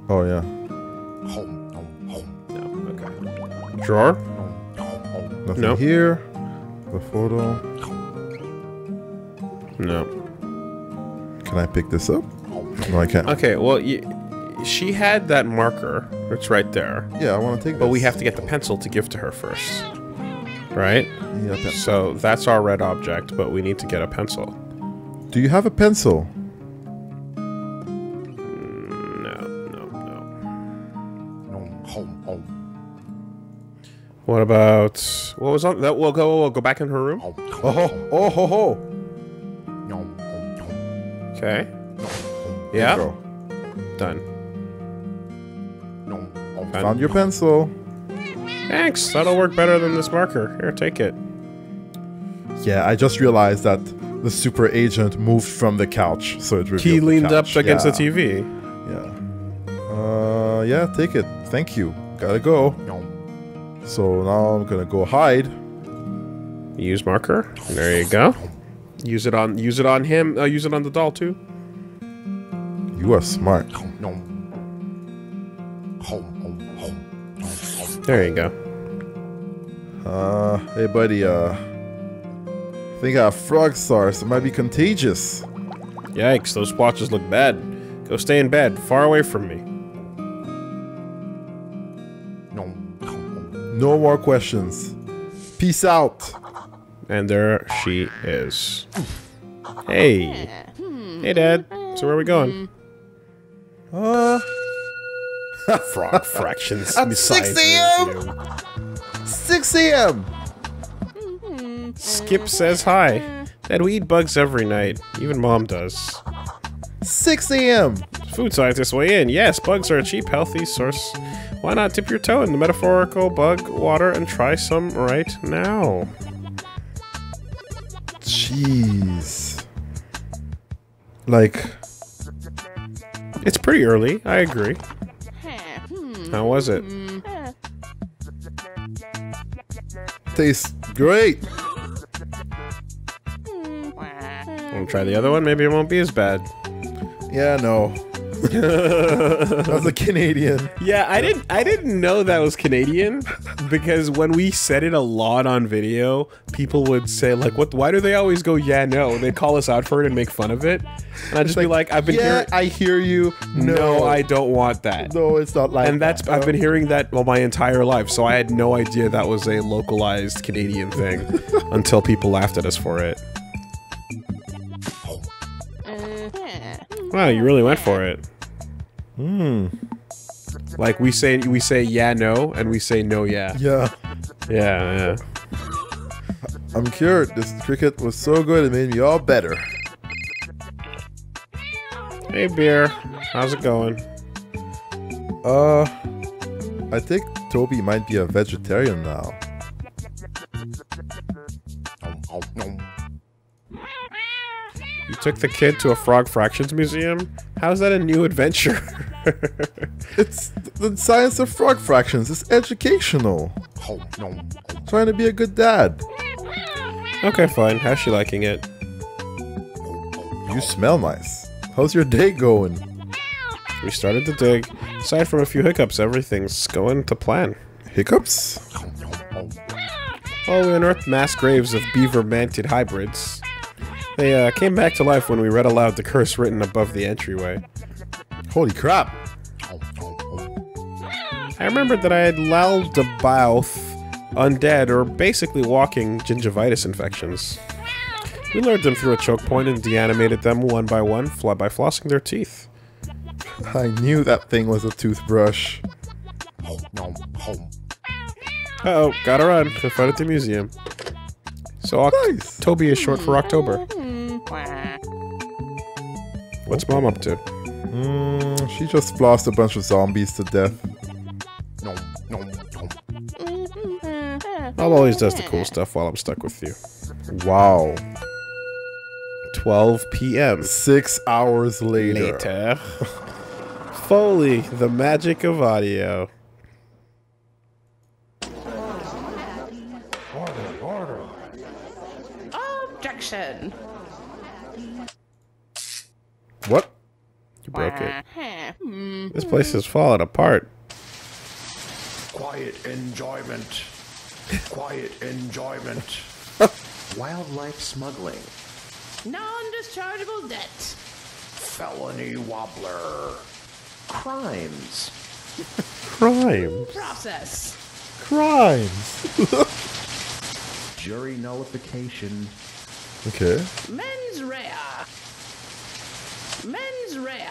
[SPEAKER 2] Oh yeah.
[SPEAKER 1] No. Drawer.
[SPEAKER 2] Nothing
[SPEAKER 1] Nope.
[SPEAKER 2] here. The photo.
[SPEAKER 1] No.
[SPEAKER 2] Can I pick this up? No, I can't.
[SPEAKER 1] Okay. Well, y- she had that marker. It's right there.
[SPEAKER 2] Yeah, I want to take.
[SPEAKER 1] But we have to get the pencil to give to her first. Right?
[SPEAKER 2] Yeah,
[SPEAKER 1] So that's our red object, but we need to get a pencil.
[SPEAKER 2] Do you have a pencil?
[SPEAKER 1] What about what was on that? We'll go. We'll go back in her room.
[SPEAKER 2] Oh ho oh ho ho.
[SPEAKER 1] Okay. Yeah.
[SPEAKER 2] you go.
[SPEAKER 1] Done.
[SPEAKER 2] Found your pencil.
[SPEAKER 1] Thanks. That'll work better than this marker. Here, take it.
[SPEAKER 2] Yeah, I just realized that the super agent moved from the couch, so it revealed
[SPEAKER 1] He
[SPEAKER 2] the
[SPEAKER 1] leaned up against
[SPEAKER 2] yeah.
[SPEAKER 1] the TV.
[SPEAKER 2] Yeah. Uh, yeah, take it. Thank you. Gotta go. So now I'm gonna go hide.
[SPEAKER 1] Use marker. There you go. Use it on. Use it on him. Uh, use it on the doll too.
[SPEAKER 2] You are smart.
[SPEAKER 1] There you go.
[SPEAKER 2] Uh, hey buddy, uh, I think I have frog SARS. It might be contagious.
[SPEAKER 1] Yikes! Those splotches look bad. Go stay in bed, far away from me.
[SPEAKER 2] No more questions. Peace out.
[SPEAKER 1] And there she is. Hey. Hmm. Hey, Dad. So where are we going?
[SPEAKER 2] Uh,
[SPEAKER 1] Frog fractions.
[SPEAKER 2] At 6 a.m.? 6 a.m. Mm-hmm.
[SPEAKER 1] Skip says hi. Uh-huh. Dad, we eat bugs every night. Even Mom does.
[SPEAKER 2] 6 a.m.
[SPEAKER 1] Food scientists weigh in. Yes, bugs are a cheap, healthy source. Why not dip your toe in the metaphorical bug water and try some right now?
[SPEAKER 2] Jeez. Like,
[SPEAKER 1] It's pretty early. I agree. How was it?
[SPEAKER 2] tastes great.
[SPEAKER 1] Want to try the other one? Maybe it won't be as bad.
[SPEAKER 2] Yeah, no. That's a Canadian.
[SPEAKER 1] Yeah, I didn't. I didn't know that was Canadian because when we said it a lot on video, people would say like, "What? Why do they always go? Yeah, no." They call us out for it and make fun of it, and I'd just be like, "I've been
[SPEAKER 2] Yeah,
[SPEAKER 1] hearing."
[SPEAKER 2] I hear you. No,
[SPEAKER 1] No, I don't want that.
[SPEAKER 2] No, it's not like
[SPEAKER 1] And that's
[SPEAKER 2] that.
[SPEAKER 1] I've been hearing that all my entire life, so I had no idea that was a localized Canadian thing until people laughed at us for it. Uh-huh. Wow, you really went for it.
[SPEAKER 2] Hmm.
[SPEAKER 1] Like we say, we say yeah, no, and we say no, yeah,
[SPEAKER 2] Yeah.
[SPEAKER 1] yeah, yeah.
[SPEAKER 2] I'm cured. This cricket was so good it made me all better.
[SPEAKER 1] Hey, Bear, how's it going?
[SPEAKER 2] Uh, I think Toby might be a vegetarian now.
[SPEAKER 1] Took the kid to a frog fractions museum. How's that a new adventure?
[SPEAKER 2] It's the science of frog fractions. It's educational. Trying to be a good dad.
[SPEAKER 1] okay, fine. How's she liking it?
[SPEAKER 2] You smell nice. How's your day going?
[SPEAKER 1] We started to dig. Aside from a few hiccups, everything's going to plan.
[SPEAKER 2] Hiccups?
[SPEAKER 1] Oh, we unearthed mass graves of beaver mantid hybrids. They uh, came back to life when we read aloud the curse written above the entryway.
[SPEAKER 2] Holy crap.
[SPEAKER 1] I remembered that I had Laldabaoth undead, or basically walking gingivitis infections. We lured them through a choke point and deanimated them one by one, by flossing their teeth.
[SPEAKER 2] I knew that thing was a toothbrush.
[SPEAKER 1] Uh-oh, gotta run. They found at the museum. So
[SPEAKER 2] Nice.
[SPEAKER 1] Toby is short for October. What's Mom up to?
[SPEAKER 2] Mm, she just flossed a bunch of zombies to death.
[SPEAKER 1] Mom always does the cool stuff while I'm stuck with you.
[SPEAKER 2] Wow.
[SPEAKER 1] 12 p.m.
[SPEAKER 2] Six hours later.
[SPEAKER 1] Later. Foley, the magic of audio.
[SPEAKER 3] Objection.
[SPEAKER 2] What?
[SPEAKER 1] You broke it. This place is falling apart.
[SPEAKER 4] Quiet enjoyment. Quiet enjoyment. Wildlife smuggling.
[SPEAKER 3] Non-dischargeable debt.
[SPEAKER 4] Felony wobbler. Crimes.
[SPEAKER 1] Crime.
[SPEAKER 3] Process.
[SPEAKER 2] Crimes.
[SPEAKER 4] Jury nullification.
[SPEAKER 2] Okay.
[SPEAKER 3] Mens rea. Mens rea.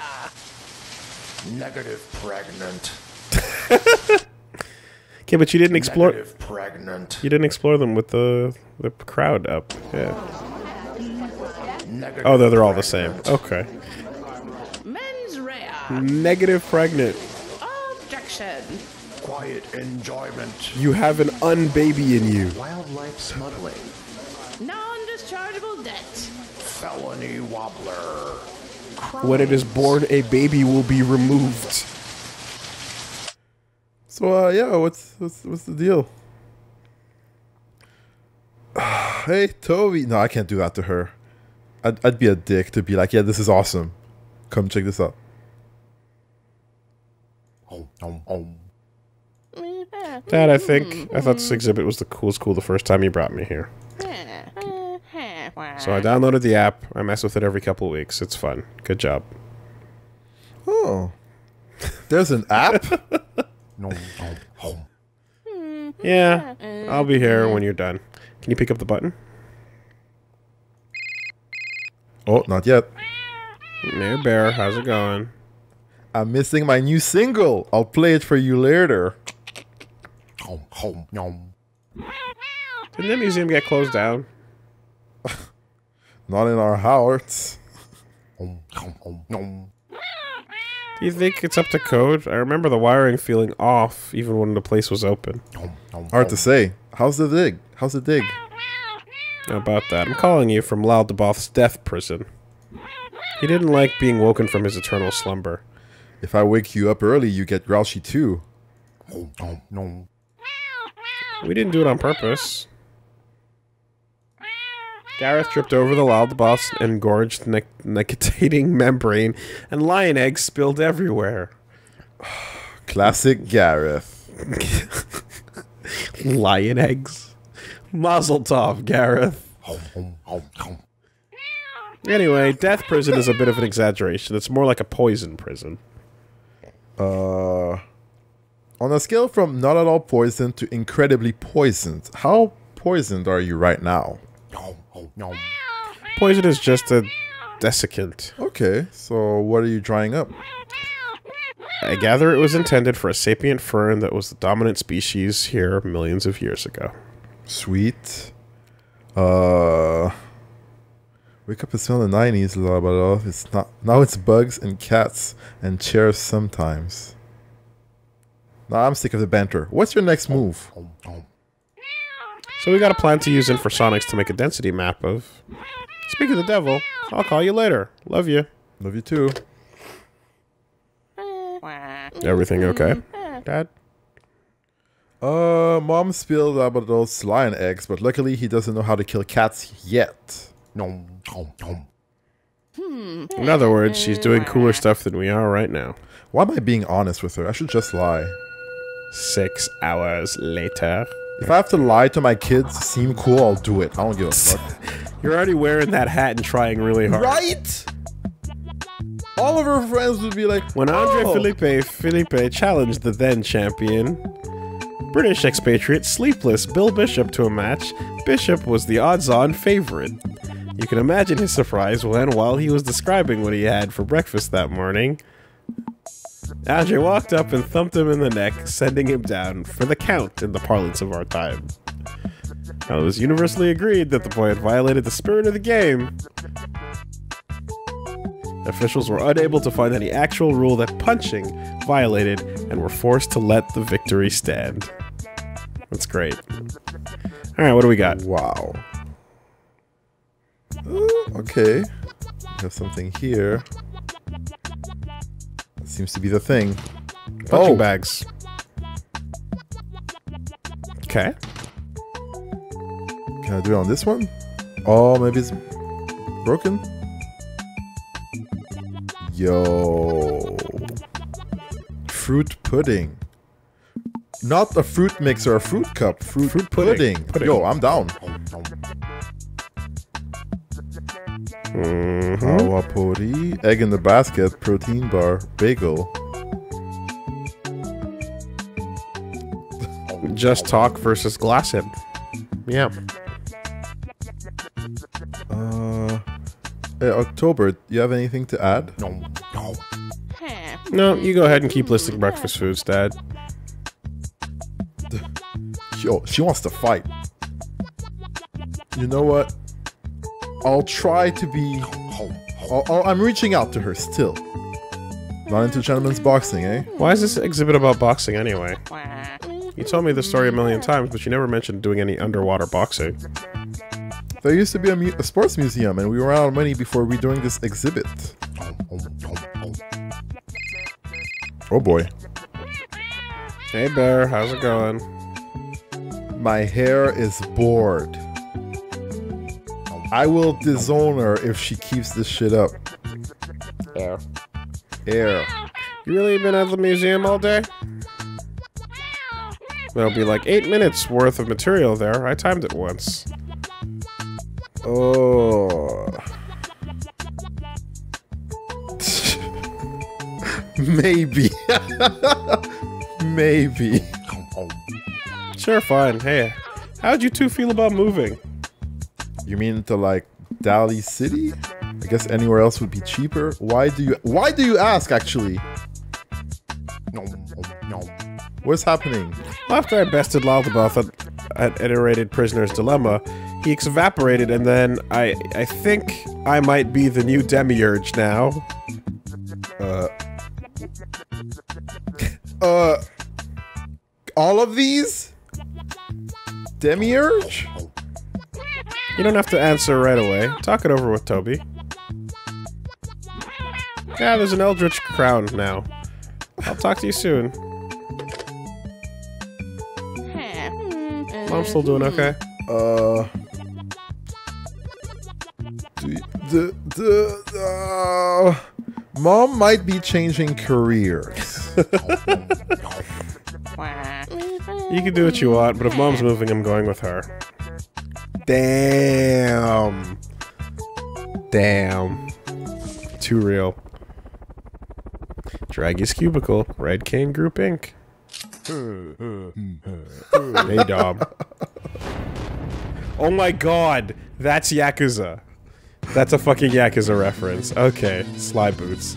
[SPEAKER 4] Negative pregnant.
[SPEAKER 1] Okay, but you didn't explore.
[SPEAKER 4] Negative pregnant.
[SPEAKER 1] You didn't explore them with the the crowd up. Yeah.
[SPEAKER 4] Negative
[SPEAKER 1] Oh, they're, they're all the same. Okay.
[SPEAKER 3] Mens rea.
[SPEAKER 1] Negative pregnant.
[SPEAKER 3] Objection.
[SPEAKER 4] Quiet enjoyment.
[SPEAKER 1] You have an unbaby in you.
[SPEAKER 4] Wildlife smuggling.
[SPEAKER 3] Non-dischargeable debt.
[SPEAKER 4] Felony wobbler.
[SPEAKER 1] When it is born, a baby will be removed.
[SPEAKER 2] So uh yeah, what's what's what's the deal? hey Toby, no, I can't do that to her. I'd I'd be a dick to be like, yeah, this is awesome. Come check this out.
[SPEAKER 1] Dad, I think I thought this exhibit was the coolest cool the first time you brought me here. So I downloaded the app. I mess with it every couple of weeks. It's fun. Good job.
[SPEAKER 2] Oh, there's an app.
[SPEAKER 1] Yeah, I'll be here when you're done. Can you pick up the button?
[SPEAKER 2] Oh, not yet.
[SPEAKER 1] Hey, Bear, how's it going?
[SPEAKER 2] I'm missing my new single. I'll play it for you later.
[SPEAKER 4] Home, home, yum.
[SPEAKER 1] Didn't the museum get closed down?
[SPEAKER 2] Not in our hearts.
[SPEAKER 1] Do you think it's up to code? I remember the wiring feeling off even when the place was open.
[SPEAKER 2] Hard to say. How's the dig? How's the dig?
[SPEAKER 1] How about that? I'm calling you from Laldabaoth's death prison. He didn't like being woken from his eternal slumber.
[SPEAKER 2] If I wake you up early, you get grouchy too.
[SPEAKER 4] Home, home, yum.
[SPEAKER 1] We didn't do it on purpose. Gareth tripped over the Laldabaoth's engorged ne- nicotinating membrane, and lion eggs spilled everywhere.
[SPEAKER 2] Classic Gareth.
[SPEAKER 1] lion eggs? Mazel tov, Gareth. Anyway, death prison is a bit of an exaggeration. It's more like a poison prison.
[SPEAKER 2] Uh, on a scale from not at all poisoned to incredibly poisoned, how poisoned are you right now?
[SPEAKER 4] Home, home, yum.
[SPEAKER 1] Poison is just a desiccant.
[SPEAKER 2] Okay, so what are you drying up?
[SPEAKER 1] I gather it was intended for a sapient fern that was the dominant species here millions of years ago.
[SPEAKER 2] Sweet. Uh, wake up and smell the nineties, blah blah blah. It's not now. It's bugs and cats and chairs sometimes. Nah, I'm sick of the banter. What's your next move?
[SPEAKER 1] So we got a plan to use infrasonics to make a density map of. Speak of the devil, I'll call you later. Love you.
[SPEAKER 2] Love you too.
[SPEAKER 1] Everything okay, Dad?
[SPEAKER 2] Uh, mom spilled about those lion eggs, but luckily he doesn't know how to kill cats yet.
[SPEAKER 4] Yum, home, home.
[SPEAKER 1] In other words, she's doing cooler stuff than we are right now.
[SPEAKER 2] Why am I being honest with her? I should just lie.
[SPEAKER 1] Six hours later.
[SPEAKER 2] If I have to lie to my kids to seem cool, I'll do it. I don't give a fuck.
[SPEAKER 1] You're already wearing that hat and trying really hard.
[SPEAKER 2] right? All of her friends would be like,
[SPEAKER 1] When Andre
[SPEAKER 2] "Oh."
[SPEAKER 1] Felipe Felipe challenged the then champion, British expatriate Sleepless Bill Bishop to a match, Bishop was the odds-on favorite. You can imagine his surprise when, while he was describing what he had for breakfast that morning, Andre walked up and thumped him in the neck, sending him down for the count in the parlance of our time. Now, it was universally agreed that the boy had violated the spirit of the game. Officials were unable to find any actual rule that punching violated and were forced to let the victory stand. That's great. Alright, what do we got?
[SPEAKER 2] Wow. Uh, okay. We have something here. Seems to be the thing.
[SPEAKER 1] Punching
[SPEAKER 2] Oh.
[SPEAKER 1] bags. Okay.
[SPEAKER 2] Can I do it on this one? Oh, maybe it's broken? Yo. Fruit pudding. Not a fruit mixer, a fruit cup. Fruit,
[SPEAKER 1] Fruit pudding.
[SPEAKER 2] pudding.
[SPEAKER 1] Pudding.
[SPEAKER 2] Yo, I'm down. Awa egg in the basket, protein bar, bagel.
[SPEAKER 1] Just talk versus glasshead. Yeah.
[SPEAKER 2] Uh, October, do you have anything to add?
[SPEAKER 4] Yum, yum.
[SPEAKER 1] No, you go ahead and keep listing breakfast foods, Dad.
[SPEAKER 2] Yo, she wants to fight. You know what? I'll try to be.
[SPEAKER 4] Home.
[SPEAKER 2] I'll, I'll- I'm reaching out to her still. Not into gentlemen's boxing, eh?
[SPEAKER 1] Why is this exhibit about boxing anyway? You told me the story a million times, but you never mentioned doing any underwater boxing.
[SPEAKER 2] There used to be a, mu- a sports museum, and we ran out of money before redoing this exhibit. Oh boy.
[SPEAKER 1] Hey, Bear, how's it going?
[SPEAKER 2] My hair is bored. I will disown her if she keeps this shit up.
[SPEAKER 1] Yeah.
[SPEAKER 2] Air.
[SPEAKER 1] You really been at the museum all day? There'll be like eight minutes worth of material there. I timed it once.
[SPEAKER 2] Oh. Maybe. Maybe.
[SPEAKER 4] Home, home.
[SPEAKER 1] Sure, fine. Hey, how'd you two feel about moving?
[SPEAKER 2] You mean to like Daly City? I guess anywhere else would be cheaper. Why do you why do you ask actually?
[SPEAKER 4] No, nom.
[SPEAKER 2] What's happening?
[SPEAKER 1] After I bested Laldabaoth at, at Iterated Prisoner's Dilemma, he evaporated, and then I I think I might be the new Demiurge now.
[SPEAKER 2] Uh Uh all of these? Demiurge?
[SPEAKER 1] You don't have to answer right away. Talk it over with Toby. Yeah, there's an Eldritch crown now. I'll talk to you soon. Mom's still doing okay.
[SPEAKER 2] Uh do, the, the, uh, Mom might be changing careers.
[SPEAKER 1] You can do what you want, but if Mom's moving, I'm going with her. Damn. Damn. Too real. Draggy's Cubicle, Red Cane Group Inc. hey, Dom. Oh my god, that's Yakuza. That's a fucking Yakuza reference. Okay, Sly Boots.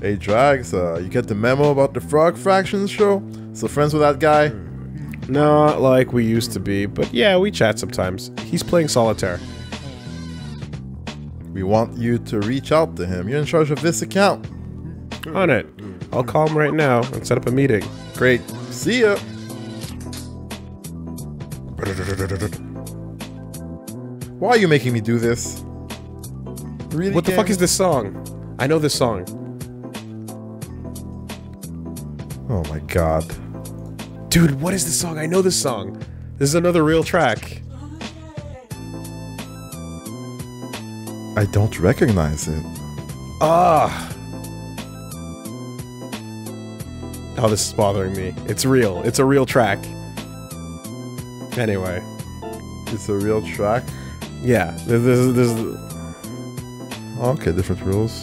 [SPEAKER 2] hey Drags, uh, you get the memo about the Frog Fractions show? So friends with that guy?
[SPEAKER 1] Not like we used to be, but yeah, we chat sometimes. He's playing solitaire.
[SPEAKER 2] We want you to reach out to him. You're in charge of this account.
[SPEAKER 1] On it. I'll call him right now and set up a meeting.
[SPEAKER 2] Great. See ya. Why are you making me do this? Really?
[SPEAKER 1] What the fuck is this song? I know this song.
[SPEAKER 2] Oh my god.
[SPEAKER 1] Dude, what is this song? I know this song. This is another real track.
[SPEAKER 2] I don't recognize it.
[SPEAKER 1] Ah. Oh, this is bothering me. It's real. It's a real track. Anyway,
[SPEAKER 2] It's a real track.
[SPEAKER 1] yeah. This, this, this,
[SPEAKER 2] Okay, different rules.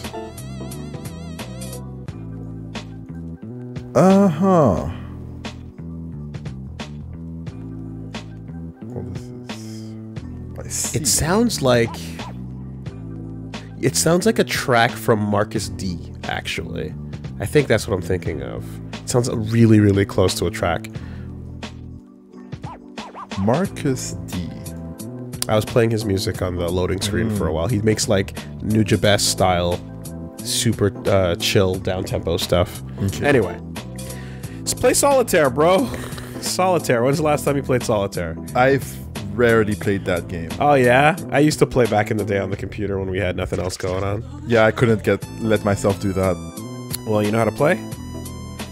[SPEAKER 2] Uh
[SPEAKER 1] it sounds like. It sounds like a track from Marcus D. Actually, I think that's what I'm thinking of. It sounds really, really close to a track.
[SPEAKER 2] Marcus D.
[SPEAKER 1] I was playing his music on the loading screen for a while. He makes like Nujabes style, super uh, chill, down tempo stuff.
[SPEAKER 2] Okay.
[SPEAKER 1] Anyway, let's play solitaire, bro. Solitaire. When's the last time you played solitaire?
[SPEAKER 2] I've rarely played that game.
[SPEAKER 1] Oh yeah, I used to play back in the day on the computer when we had nothing else going on.
[SPEAKER 2] Yeah, I couldn't get let myself do that.
[SPEAKER 1] Well, you know how to play.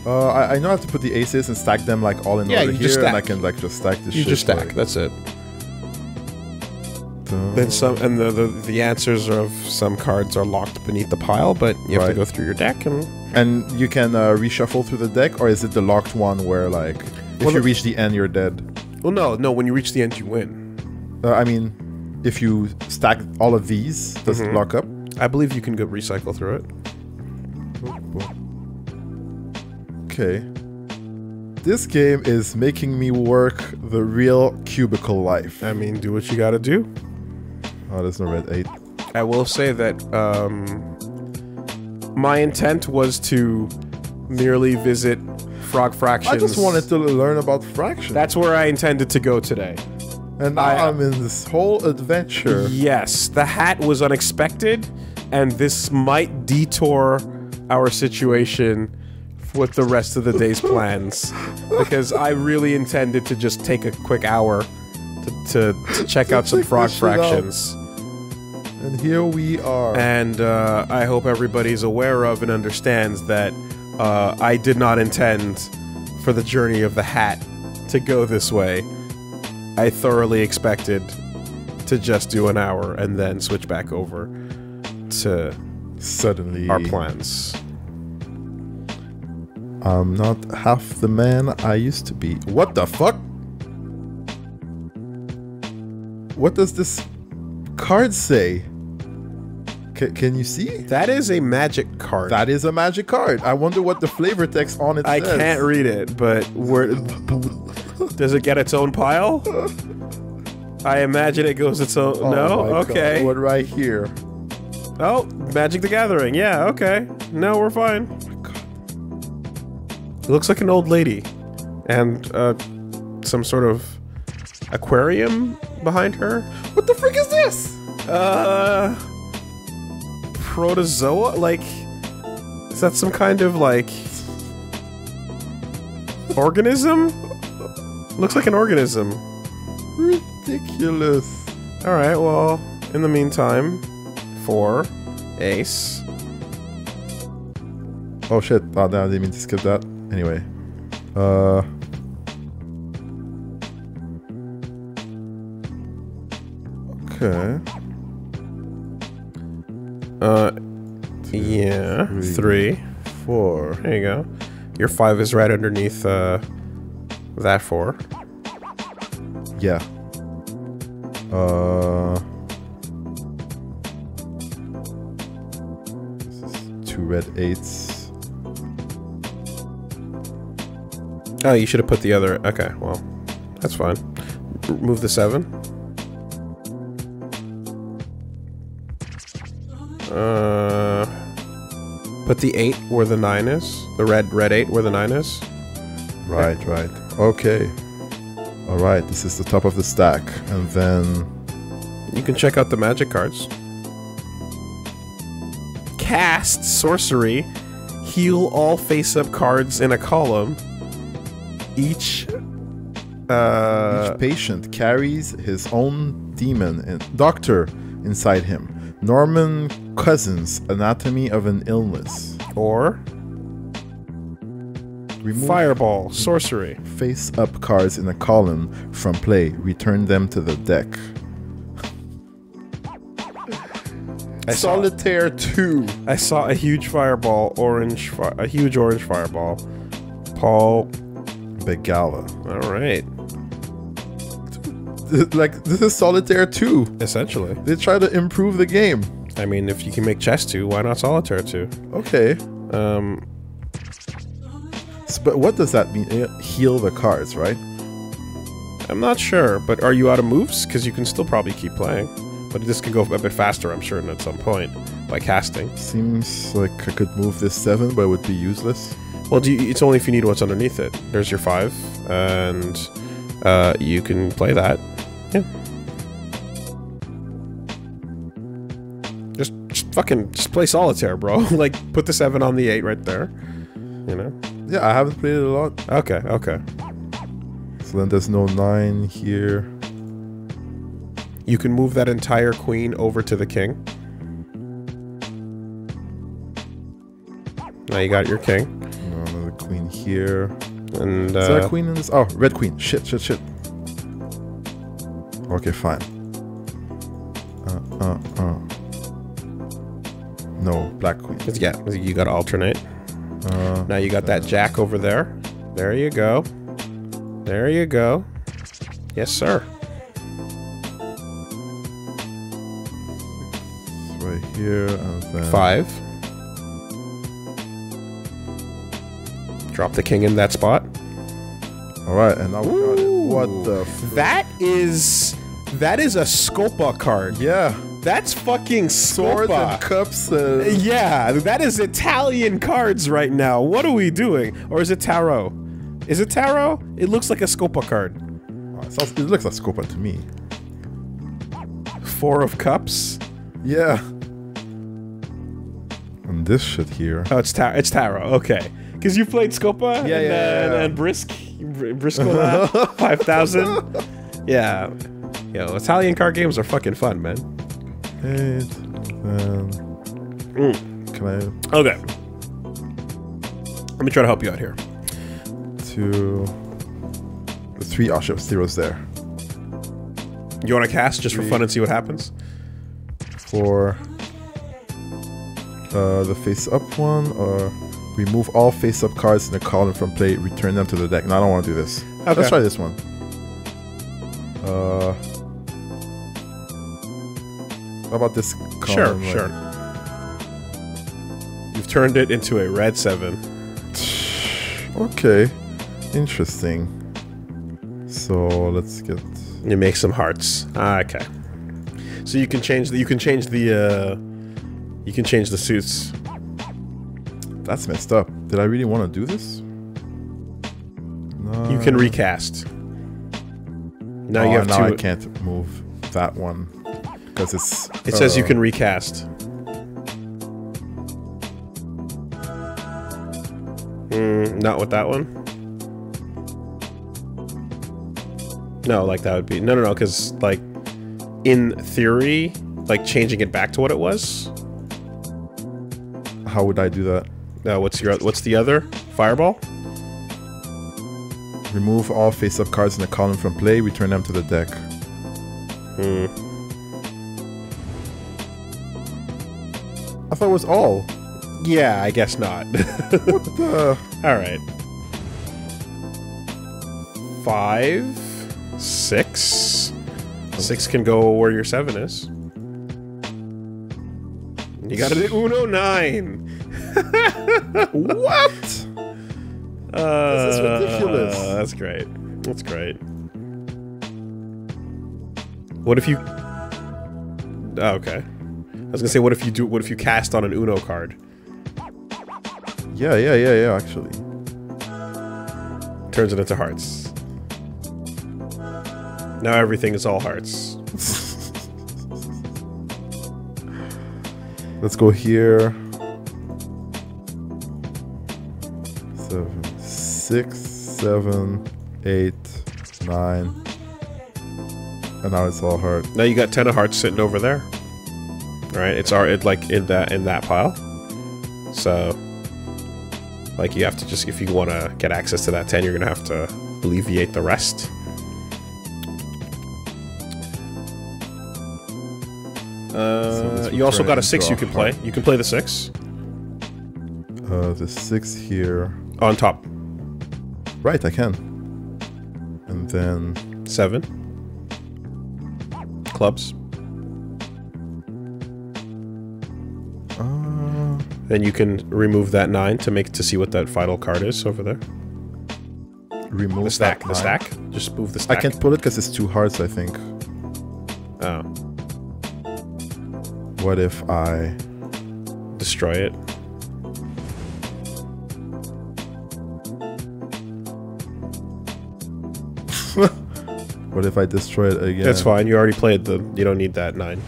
[SPEAKER 2] Uh, I, I know how to put the aces and stack them like all in
[SPEAKER 1] Yeah,
[SPEAKER 2] order here,
[SPEAKER 1] just
[SPEAKER 2] and I can like just stack this
[SPEAKER 1] You
[SPEAKER 2] shit.
[SPEAKER 1] just stack.
[SPEAKER 2] like,
[SPEAKER 1] That's it.
[SPEAKER 2] uh,
[SPEAKER 1] Then some, and the, the the answers of some cards are locked beneath the pile, but you have to go through your deck and
[SPEAKER 2] And you can uh, reshuffle through the deck, or is it the locked one where like if
[SPEAKER 1] Well,
[SPEAKER 2] you reach the end, you're dead?
[SPEAKER 1] Well, no, no. When you reach the end, you win.
[SPEAKER 2] Uh, I mean, if you stack all of these, does
[SPEAKER 1] Mm-hmm.
[SPEAKER 2] it lock up?
[SPEAKER 1] I believe you can go recycle through it.
[SPEAKER 2] Okay. This game is making me work the real cubicle life.
[SPEAKER 1] I mean, do what you gotta do.
[SPEAKER 2] Oh, there's no red eight.
[SPEAKER 1] I will say that um, my intent was to merely visit Frog Fractions.
[SPEAKER 2] I just wanted to learn about fractions.
[SPEAKER 1] That's where I intended to go today.
[SPEAKER 2] and now
[SPEAKER 1] I-
[SPEAKER 2] I'm in this whole adventure.
[SPEAKER 1] Yes, the hat was unexpected, and this might detour our situation with the rest of the day's plans. Because I really intended to just take a quick hour to, to, to check out some Frog
[SPEAKER 2] out.
[SPEAKER 1] Fractions.
[SPEAKER 2] And here we are.
[SPEAKER 1] and uh, I hope everybody's aware of and understands that uh, I did not intend for the journey of the hat to go this way. I thoroughly expected to just do an hour and then switch back over to
[SPEAKER 2] Suddenly,
[SPEAKER 1] our plans.
[SPEAKER 2] I'm not half the man I used to be. What the fuck? What does this card say? Ca- can you see?
[SPEAKER 1] That is a magic card.
[SPEAKER 2] That is a magic card. I wonder what the flavor text on it
[SPEAKER 1] I
[SPEAKER 2] says.
[SPEAKER 1] can't read it, but where does it get its own pile? I imagine it goes its own.
[SPEAKER 2] Oh
[SPEAKER 1] no,
[SPEAKER 2] my God,
[SPEAKER 1] okay.
[SPEAKER 2] What right here?
[SPEAKER 1] Oh, Magic the Gathering. Yeah, okay. No, we're fine. It looks like an old lady, and uh, some sort of aquarium behind her.
[SPEAKER 2] What the frick is this?
[SPEAKER 1] Uh, protozoa? Like, is that some kind of like organism? Looks like an organism.
[SPEAKER 2] Ridiculous.
[SPEAKER 1] All right. Well, in the meantime, four, ace.
[SPEAKER 2] Oh shit! Oh, no, I didn't mean to skip that. Anyway, uh, okay.
[SPEAKER 1] Uh, yeah,
[SPEAKER 2] three.
[SPEAKER 1] three.
[SPEAKER 2] Four.
[SPEAKER 1] There you go. Your five is right underneath uh, that four.
[SPEAKER 2] Yeah. Uh. Two red eights.
[SPEAKER 1] Oh, you should have put the other. Okay, well, that's fine. Move the seven. Uh, put the eight where the nine is. The red, red eight where the nine is.
[SPEAKER 2] Right, right. Okay. All right. This is the top of the stack, and then
[SPEAKER 1] You can check out the magic cards. Cast sorcery. Heal all face-up cards in a column. Each. Uh,
[SPEAKER 2] Each patient carries his own demon and doctor inside him. Norman Cousins, Anatomy of an Illness.
[SPEAKER 1] or
[SPEAKER 2] Remove
[SPEAKER 1] fireball sorcery.
[SPEAKER 2] face up cards in a column from play. Return them to the deck.
[SPEAKER 1] I saw,
[SPEAKER 2] Solitaire 2.
[SPEAKER 1] I saw a huge fireball, orange, fi- a huge orange fireball. Paul.
[SPEAKER 2] Begala.
[SPEAKER 1] All right.
[SPEAKER 2] like, this is Solitaire 2.
[SPEAKER 1] Essentially.
[SPEAKER 2] They try to improve the game.
[SPEAKER 1] I mean, if you can make chess two, why not solitaire two?
[SPEAKER 2] Okay.
[SPEAKER 1] Um,
[SPEAKER 2] S- But what does that mean? Uh, Heal the cards, right?
[SPEAKER 1] I'm not sure, but are you out of moves? Because you can still probably keep playing. But this can go a bit faster, I'm sure, at some point by casting.
[SPEAKER 2] Seems like I could move this 7, but it would be useless.
[SPEAKER 1] Well, do you, it's only if you need what's underneath it. There's your five, and uh, you can play that. Yeah. Fucking, just play solitaire, bro. like, put the seven on the eight right there. You know.
[SPEAKER 2] Yeah, I haven't played it a lot.
[SPEAKER 1] Okay. Okay.
[SPEAKER 2] So then there's no 9 here.
[SPEAKER 1] You can move that entire queen over to the king. Now you got your king,
[SPEAKER 2] another queen here.
[SPEAKER 1] and
[SPEAKER 2] Is there
[SPEAKER 1] uh,
[SPEAKER 2] a queen in this? Oh, red queen. Shit, shit, shit. Okay, fine. Uh, uh, uh. No, black queen.
[SPEAKER 1] yeah, you got alternate.
[SPEAKER 2] Uh,
[SPEAKER 1] Now you got that jack over there. There you go. There you go. Yes, sir.
[SPEAKER 2] right here, and then
[SPEAKER 1] Five. Drop the king in that spot.
[SPEAKER 2] All right, and now it. What the? F-
[SPEAKER 1] That is that is a Scopa card.
[SPEAKER 2] yeah,
[SPEAKER 1] That's fucking
[SPEAKER 2] swords and cups. And
[SPEAKER 1] Yeah, that is Italian cards right now. What are we doing? Or is it tarot? Is it tarot? It looks like a Scopa card.
[SPEAKER 2] Oh, it, sounds, it looks like Scopa to me.
[SPEAKER 1] Four of Cups.
[SPEAKER 2] Yeah. And this shit here.
[SPEAKER 1] Oh, it's tar- it's tarot. Okay, because you played Scopa.
[SPEAKER 2] Yeah,
[SPEAKER 1] and,
[SPEAKER 2] yeah,
[SPEAKER 1] uh,
[SPEAKER 2] yeah.
[SPEAKER 1] And Brisk, Br- Briscola, five thousand. Yeah, yo, Italian card games are fucking fun, man.
[SPEAKER 2] Eight. And can I
[SPEAKER 1] Okay, let me try to help you out here.
[SPEAKER 2] two? The three Oship zeros there.
[SPEAKER 1] You want to cast just for fun and see what happens?
[SPEAKER 2] for uh, the face up one or remove all face up cards in the column from play return them to the deck no i don't want to do this
[SPEAKER 1] Okay.
[SPEAKER 2] let's try this one uh how about this
[SPEAKER 1] Sure,
[SPEAKER 2] like,
[SPEAKER 1] sure. You've turned it into a red seven.
[SPEAKER 2] Okay, interesting. So let's get.
[SPEAKER 1] You make some hearts. Ah, okay. So you can change the you can change the uh you can change the suits.
[SPEAKER 2] That's messed up. Did I really want to do this? No.
[SPEAKER 1] You can recast. Now
[SPEAKER 2] oh,
[SPEAKER 1] you have
[SPEAKER 2] now
[SPEAKER 1] two.
[SPEAKER 2] I can't move that one because it's.
[SPEAKER 1] It says you
[SPEAKER 2] uh,
[SPEAKER 1] can recast. Mm, not with that one. No, like that would be no, no, no. Because like, in theory, like changing it back to what it was.
[SPEAKER 2] How would I do that?
[SPEAKER 1] Uh, what's your what's the other fireball?
[SPEAKER 2] Remove all face-up cards in the column from play. Return them to the deck.
[SPEAKER 1] Hmm.
[SPEAKER 2] I thought it was all.
[SPEAKER 1] Yeah, I guess not.
[SPEAKER 2] What the?
[SPEAKER 1] All right. Five, six, six can go where your seven is. You got an Uno nine.
[SPEAKER 2] what?
[SPEAKER 1] Uh,
[SPEAKER 2] This is ridiculous.
[SPEAKER 1] That's great. That's great. What if you? Oh, okay. I was gonna say, what if you do? What if you cast on an Uno card?
[SPEAKER 2] Yeah, yeah, yeah, yeah. Actually,
[SPEAKER 1] Turns it into hearts. Now everything is all hearts.
[SPEAKER 2] let's go here. Seven, six, seven, eight, nine, and now it's all hard.
[SPEAKER 1] Now you got ten of hearts sitting over there. Right, it's our it like in that in that pile. So, like you have to just if you want to get access to that ten, you're gonna have to alleviate the rest. Uh, you also got a six you can play. You can play the six
[SPEAKER 2] Uh, the six here.
[SPEAKER 1] on top.
[SPEAKER 2] Right, I can. And then
[SPEAKER 1] Seven clubs. Then you can remove that nine to make to see what that final card is over there.
[SPEAKER 2] remove
[SPEAKER 1] The stack, the stack. Just move the stack.
[SPEAKER 2] I can't pull it because it's two hearts. I think.
[SPEAKER 1] Oh,
[SPEAKER 2] What if I?
[SPEAKER 1] destroy it.
[SPEAKER 2] What if I destroy it again?
[SPEAKER 1] That's fine. You already played the. You don't need that nine.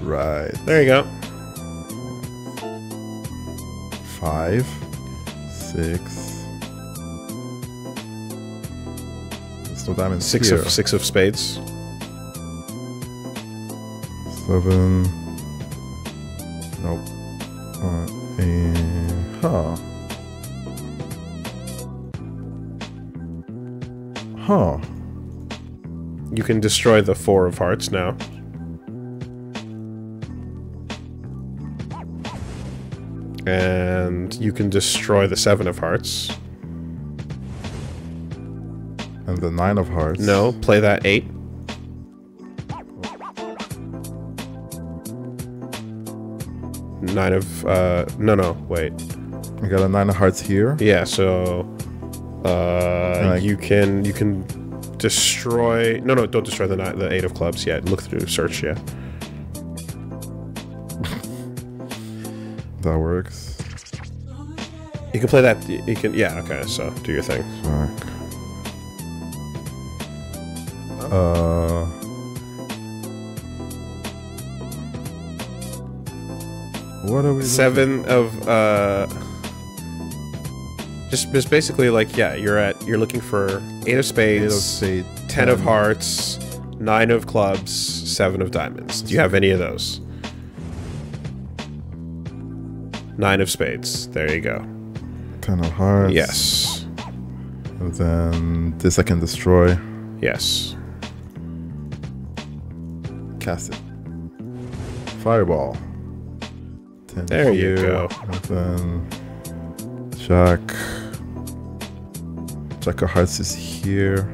[SPEAKER 2] Right.
[SPEAKER 1] There you go.
[SPEAKER 2] Five, six. There's no diamonds
[SPEAKER 1] Six
[SPEAKER 2] here.
[SPEAKER 1] of six of spades.
[SPEAKER 2] Seven. Nope. Uh, and, huh. Huh.
[SPEAKER 1] You can destroy the four of hearts now. And you can destroy the seven of hearts.
[SPEAKER 2] And the nine of hearts.
[SPEAKER 1] No, play that eight. Nine of uh no no wait.
[SPEAKER 2] I got a nine of hearts here.
[SPEAKER 1] Yeah, so uh
[SPEAKER 2] I-
[SPEAKER 1] you can you can destroy no no don't destroy the ni- the eight of clubs yet. Look through search yeah.
[SPEAKER 2] That works.
[SPEAKER 1] You can play that you can yeah, okay, so do your thing.
[SPEAKER 2] Fuck. Uh. What are we?
[SPEAKER 1] Seven of uh just just basically like yeah, you're at you're looking for eight of spades,
[SPEAKER 2] Eight of spade.
[SPEAKER 1] ten of hearts, nine of clubs, seven of diamonds. Do you have any of those? Nine of spades. There you go.
[SPEAKER 2] Ten of hearts.
[SPEAKER 1] Yes.
[SPEAKER 2] And then this I can destroy.
[SPEAKER 1] Yes.
[SPEAKER 2] Cast it. Fireball. Ten
[SPEAKER 1] There you go.
[SPEAKER 2] And then Jack. Jack of hearts is here.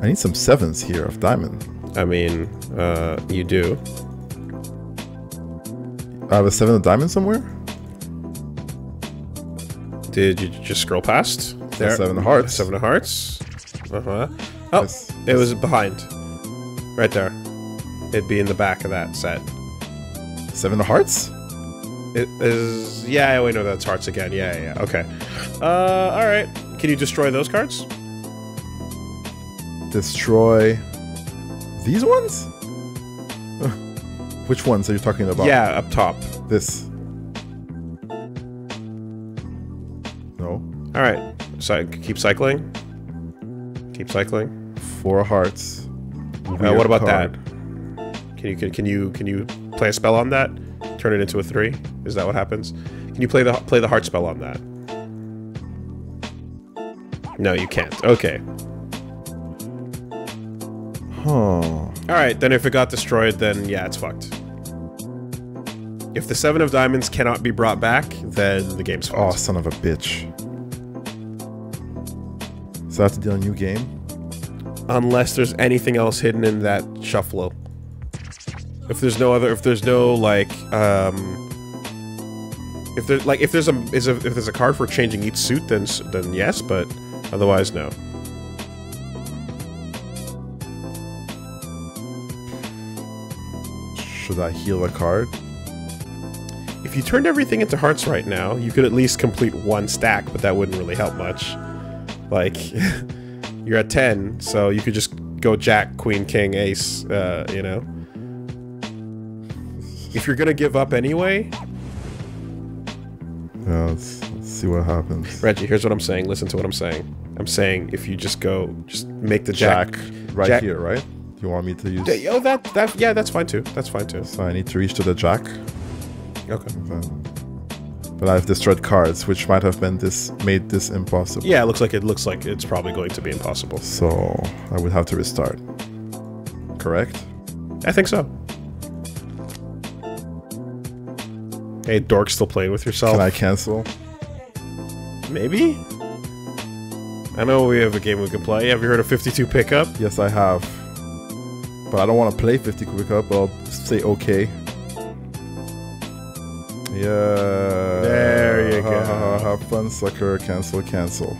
[SPEAKER 2] I need some sevens here of diamond.
[SPEAKER 1] I mean, uh, you do.
[SPEAKER 2] I have a seven of diamond somewhere.
[SPEAKER 1] Did you just scroll past? There.
[SPEAKER 2] seven of hearts.
[SPEAKER 1] Seven of hearts. Uh huh. Oh,
[SPEAKER 2] Yes.
[SPEAKER 1] it was behind. Right there. It'd be in the back of that set.
[SPEAKER 2] Seven of hearts?
[SPEAKER 1] It is. Yeah, wait, know that's hearts again. Yeah, yeah, yeah. Okay. Uh, all right. Can you destroy those cards?
[SPEAKER 2] Destroy these ones? Which ones are you talking about?
[SPEAKER 1] Yeah, up top.
[SPEAKER 2] This.
[SPEAKER 1] All right. So keep cycling. Keep cycling.
[SPEAKER 2] Four hearts.
[SPEAKER 1] Uh, what about
[SPEAKER 2] card.
[SPEAKER 1] that? Can you can, can you can you play a spell on that? Turn it into a three? Is that what happens? Can you play the play the heart spell on that? No, you can't. Okay.
[SPEAKER 2] Huh.
[SPEAKER 1] All right. Then if it got destroyed, then yeah, it's fucked. If the seven of diamonds cannot be brought back, then the game's
[SPEAKER 2] Oh, son of a bitch. So I have to deal a new game?
[SPEAKER 1] Unless there's anything else hidden in that shuffle. If there's no other, if there's no like, um, if there's like, if there's a is a if there's a card for changing each suit, then then yes, but otherwise no.
[SPEAKER 2] Should I heal a card?
[SPEAKER 1] If you turned everything into hearts right now, you could at least complete one stack, but that wouldn't really help much. Like, you're at ten, so you could just go Jack, Queen, King, Ace. Uh, you know. If you're gonna give up anyway,
[SPEAKER 2] Yeah, let's, let's see what happens.
[SPEAKER 1] Reggie, here's what I'm saying. Listen to what I'm saying. I'm saying if you just go, just make the jack.
[SPEAKER 2] Jack, right
[SPEAKER 1] Jack-
[SPEAKER 2] here, right? You want me to use?
[SPEAKER 1] Oh, that that yeah, that's fine too. That's fine too.
[SPEAKER 2] So I need to reach to the jack.
[SPEAKER 1] Okay.
[SPEAKER 2] But I've destroyed cards, which might have been this made this impossible.
[SPEAKER 1] Yeah, it looks like it looks like it's probably going to be impossible.
[SPEAKER 2] So I would have to restart. Correct?
[SPEAKER 1] I think so. Hey, dork, still playing with yourself?
[SPEAKER 2] Can I cancel?
[SPEAKER 1] Maybe. I know we have a game we can play. Have you heard of 52 pickup?
[SPEAKER 2] Yes, I have. But I don't want to play 52 Pickup. I'll say okay. Yeah. Ha, ha, ha, Have fun, sucker. Cancel, cancel.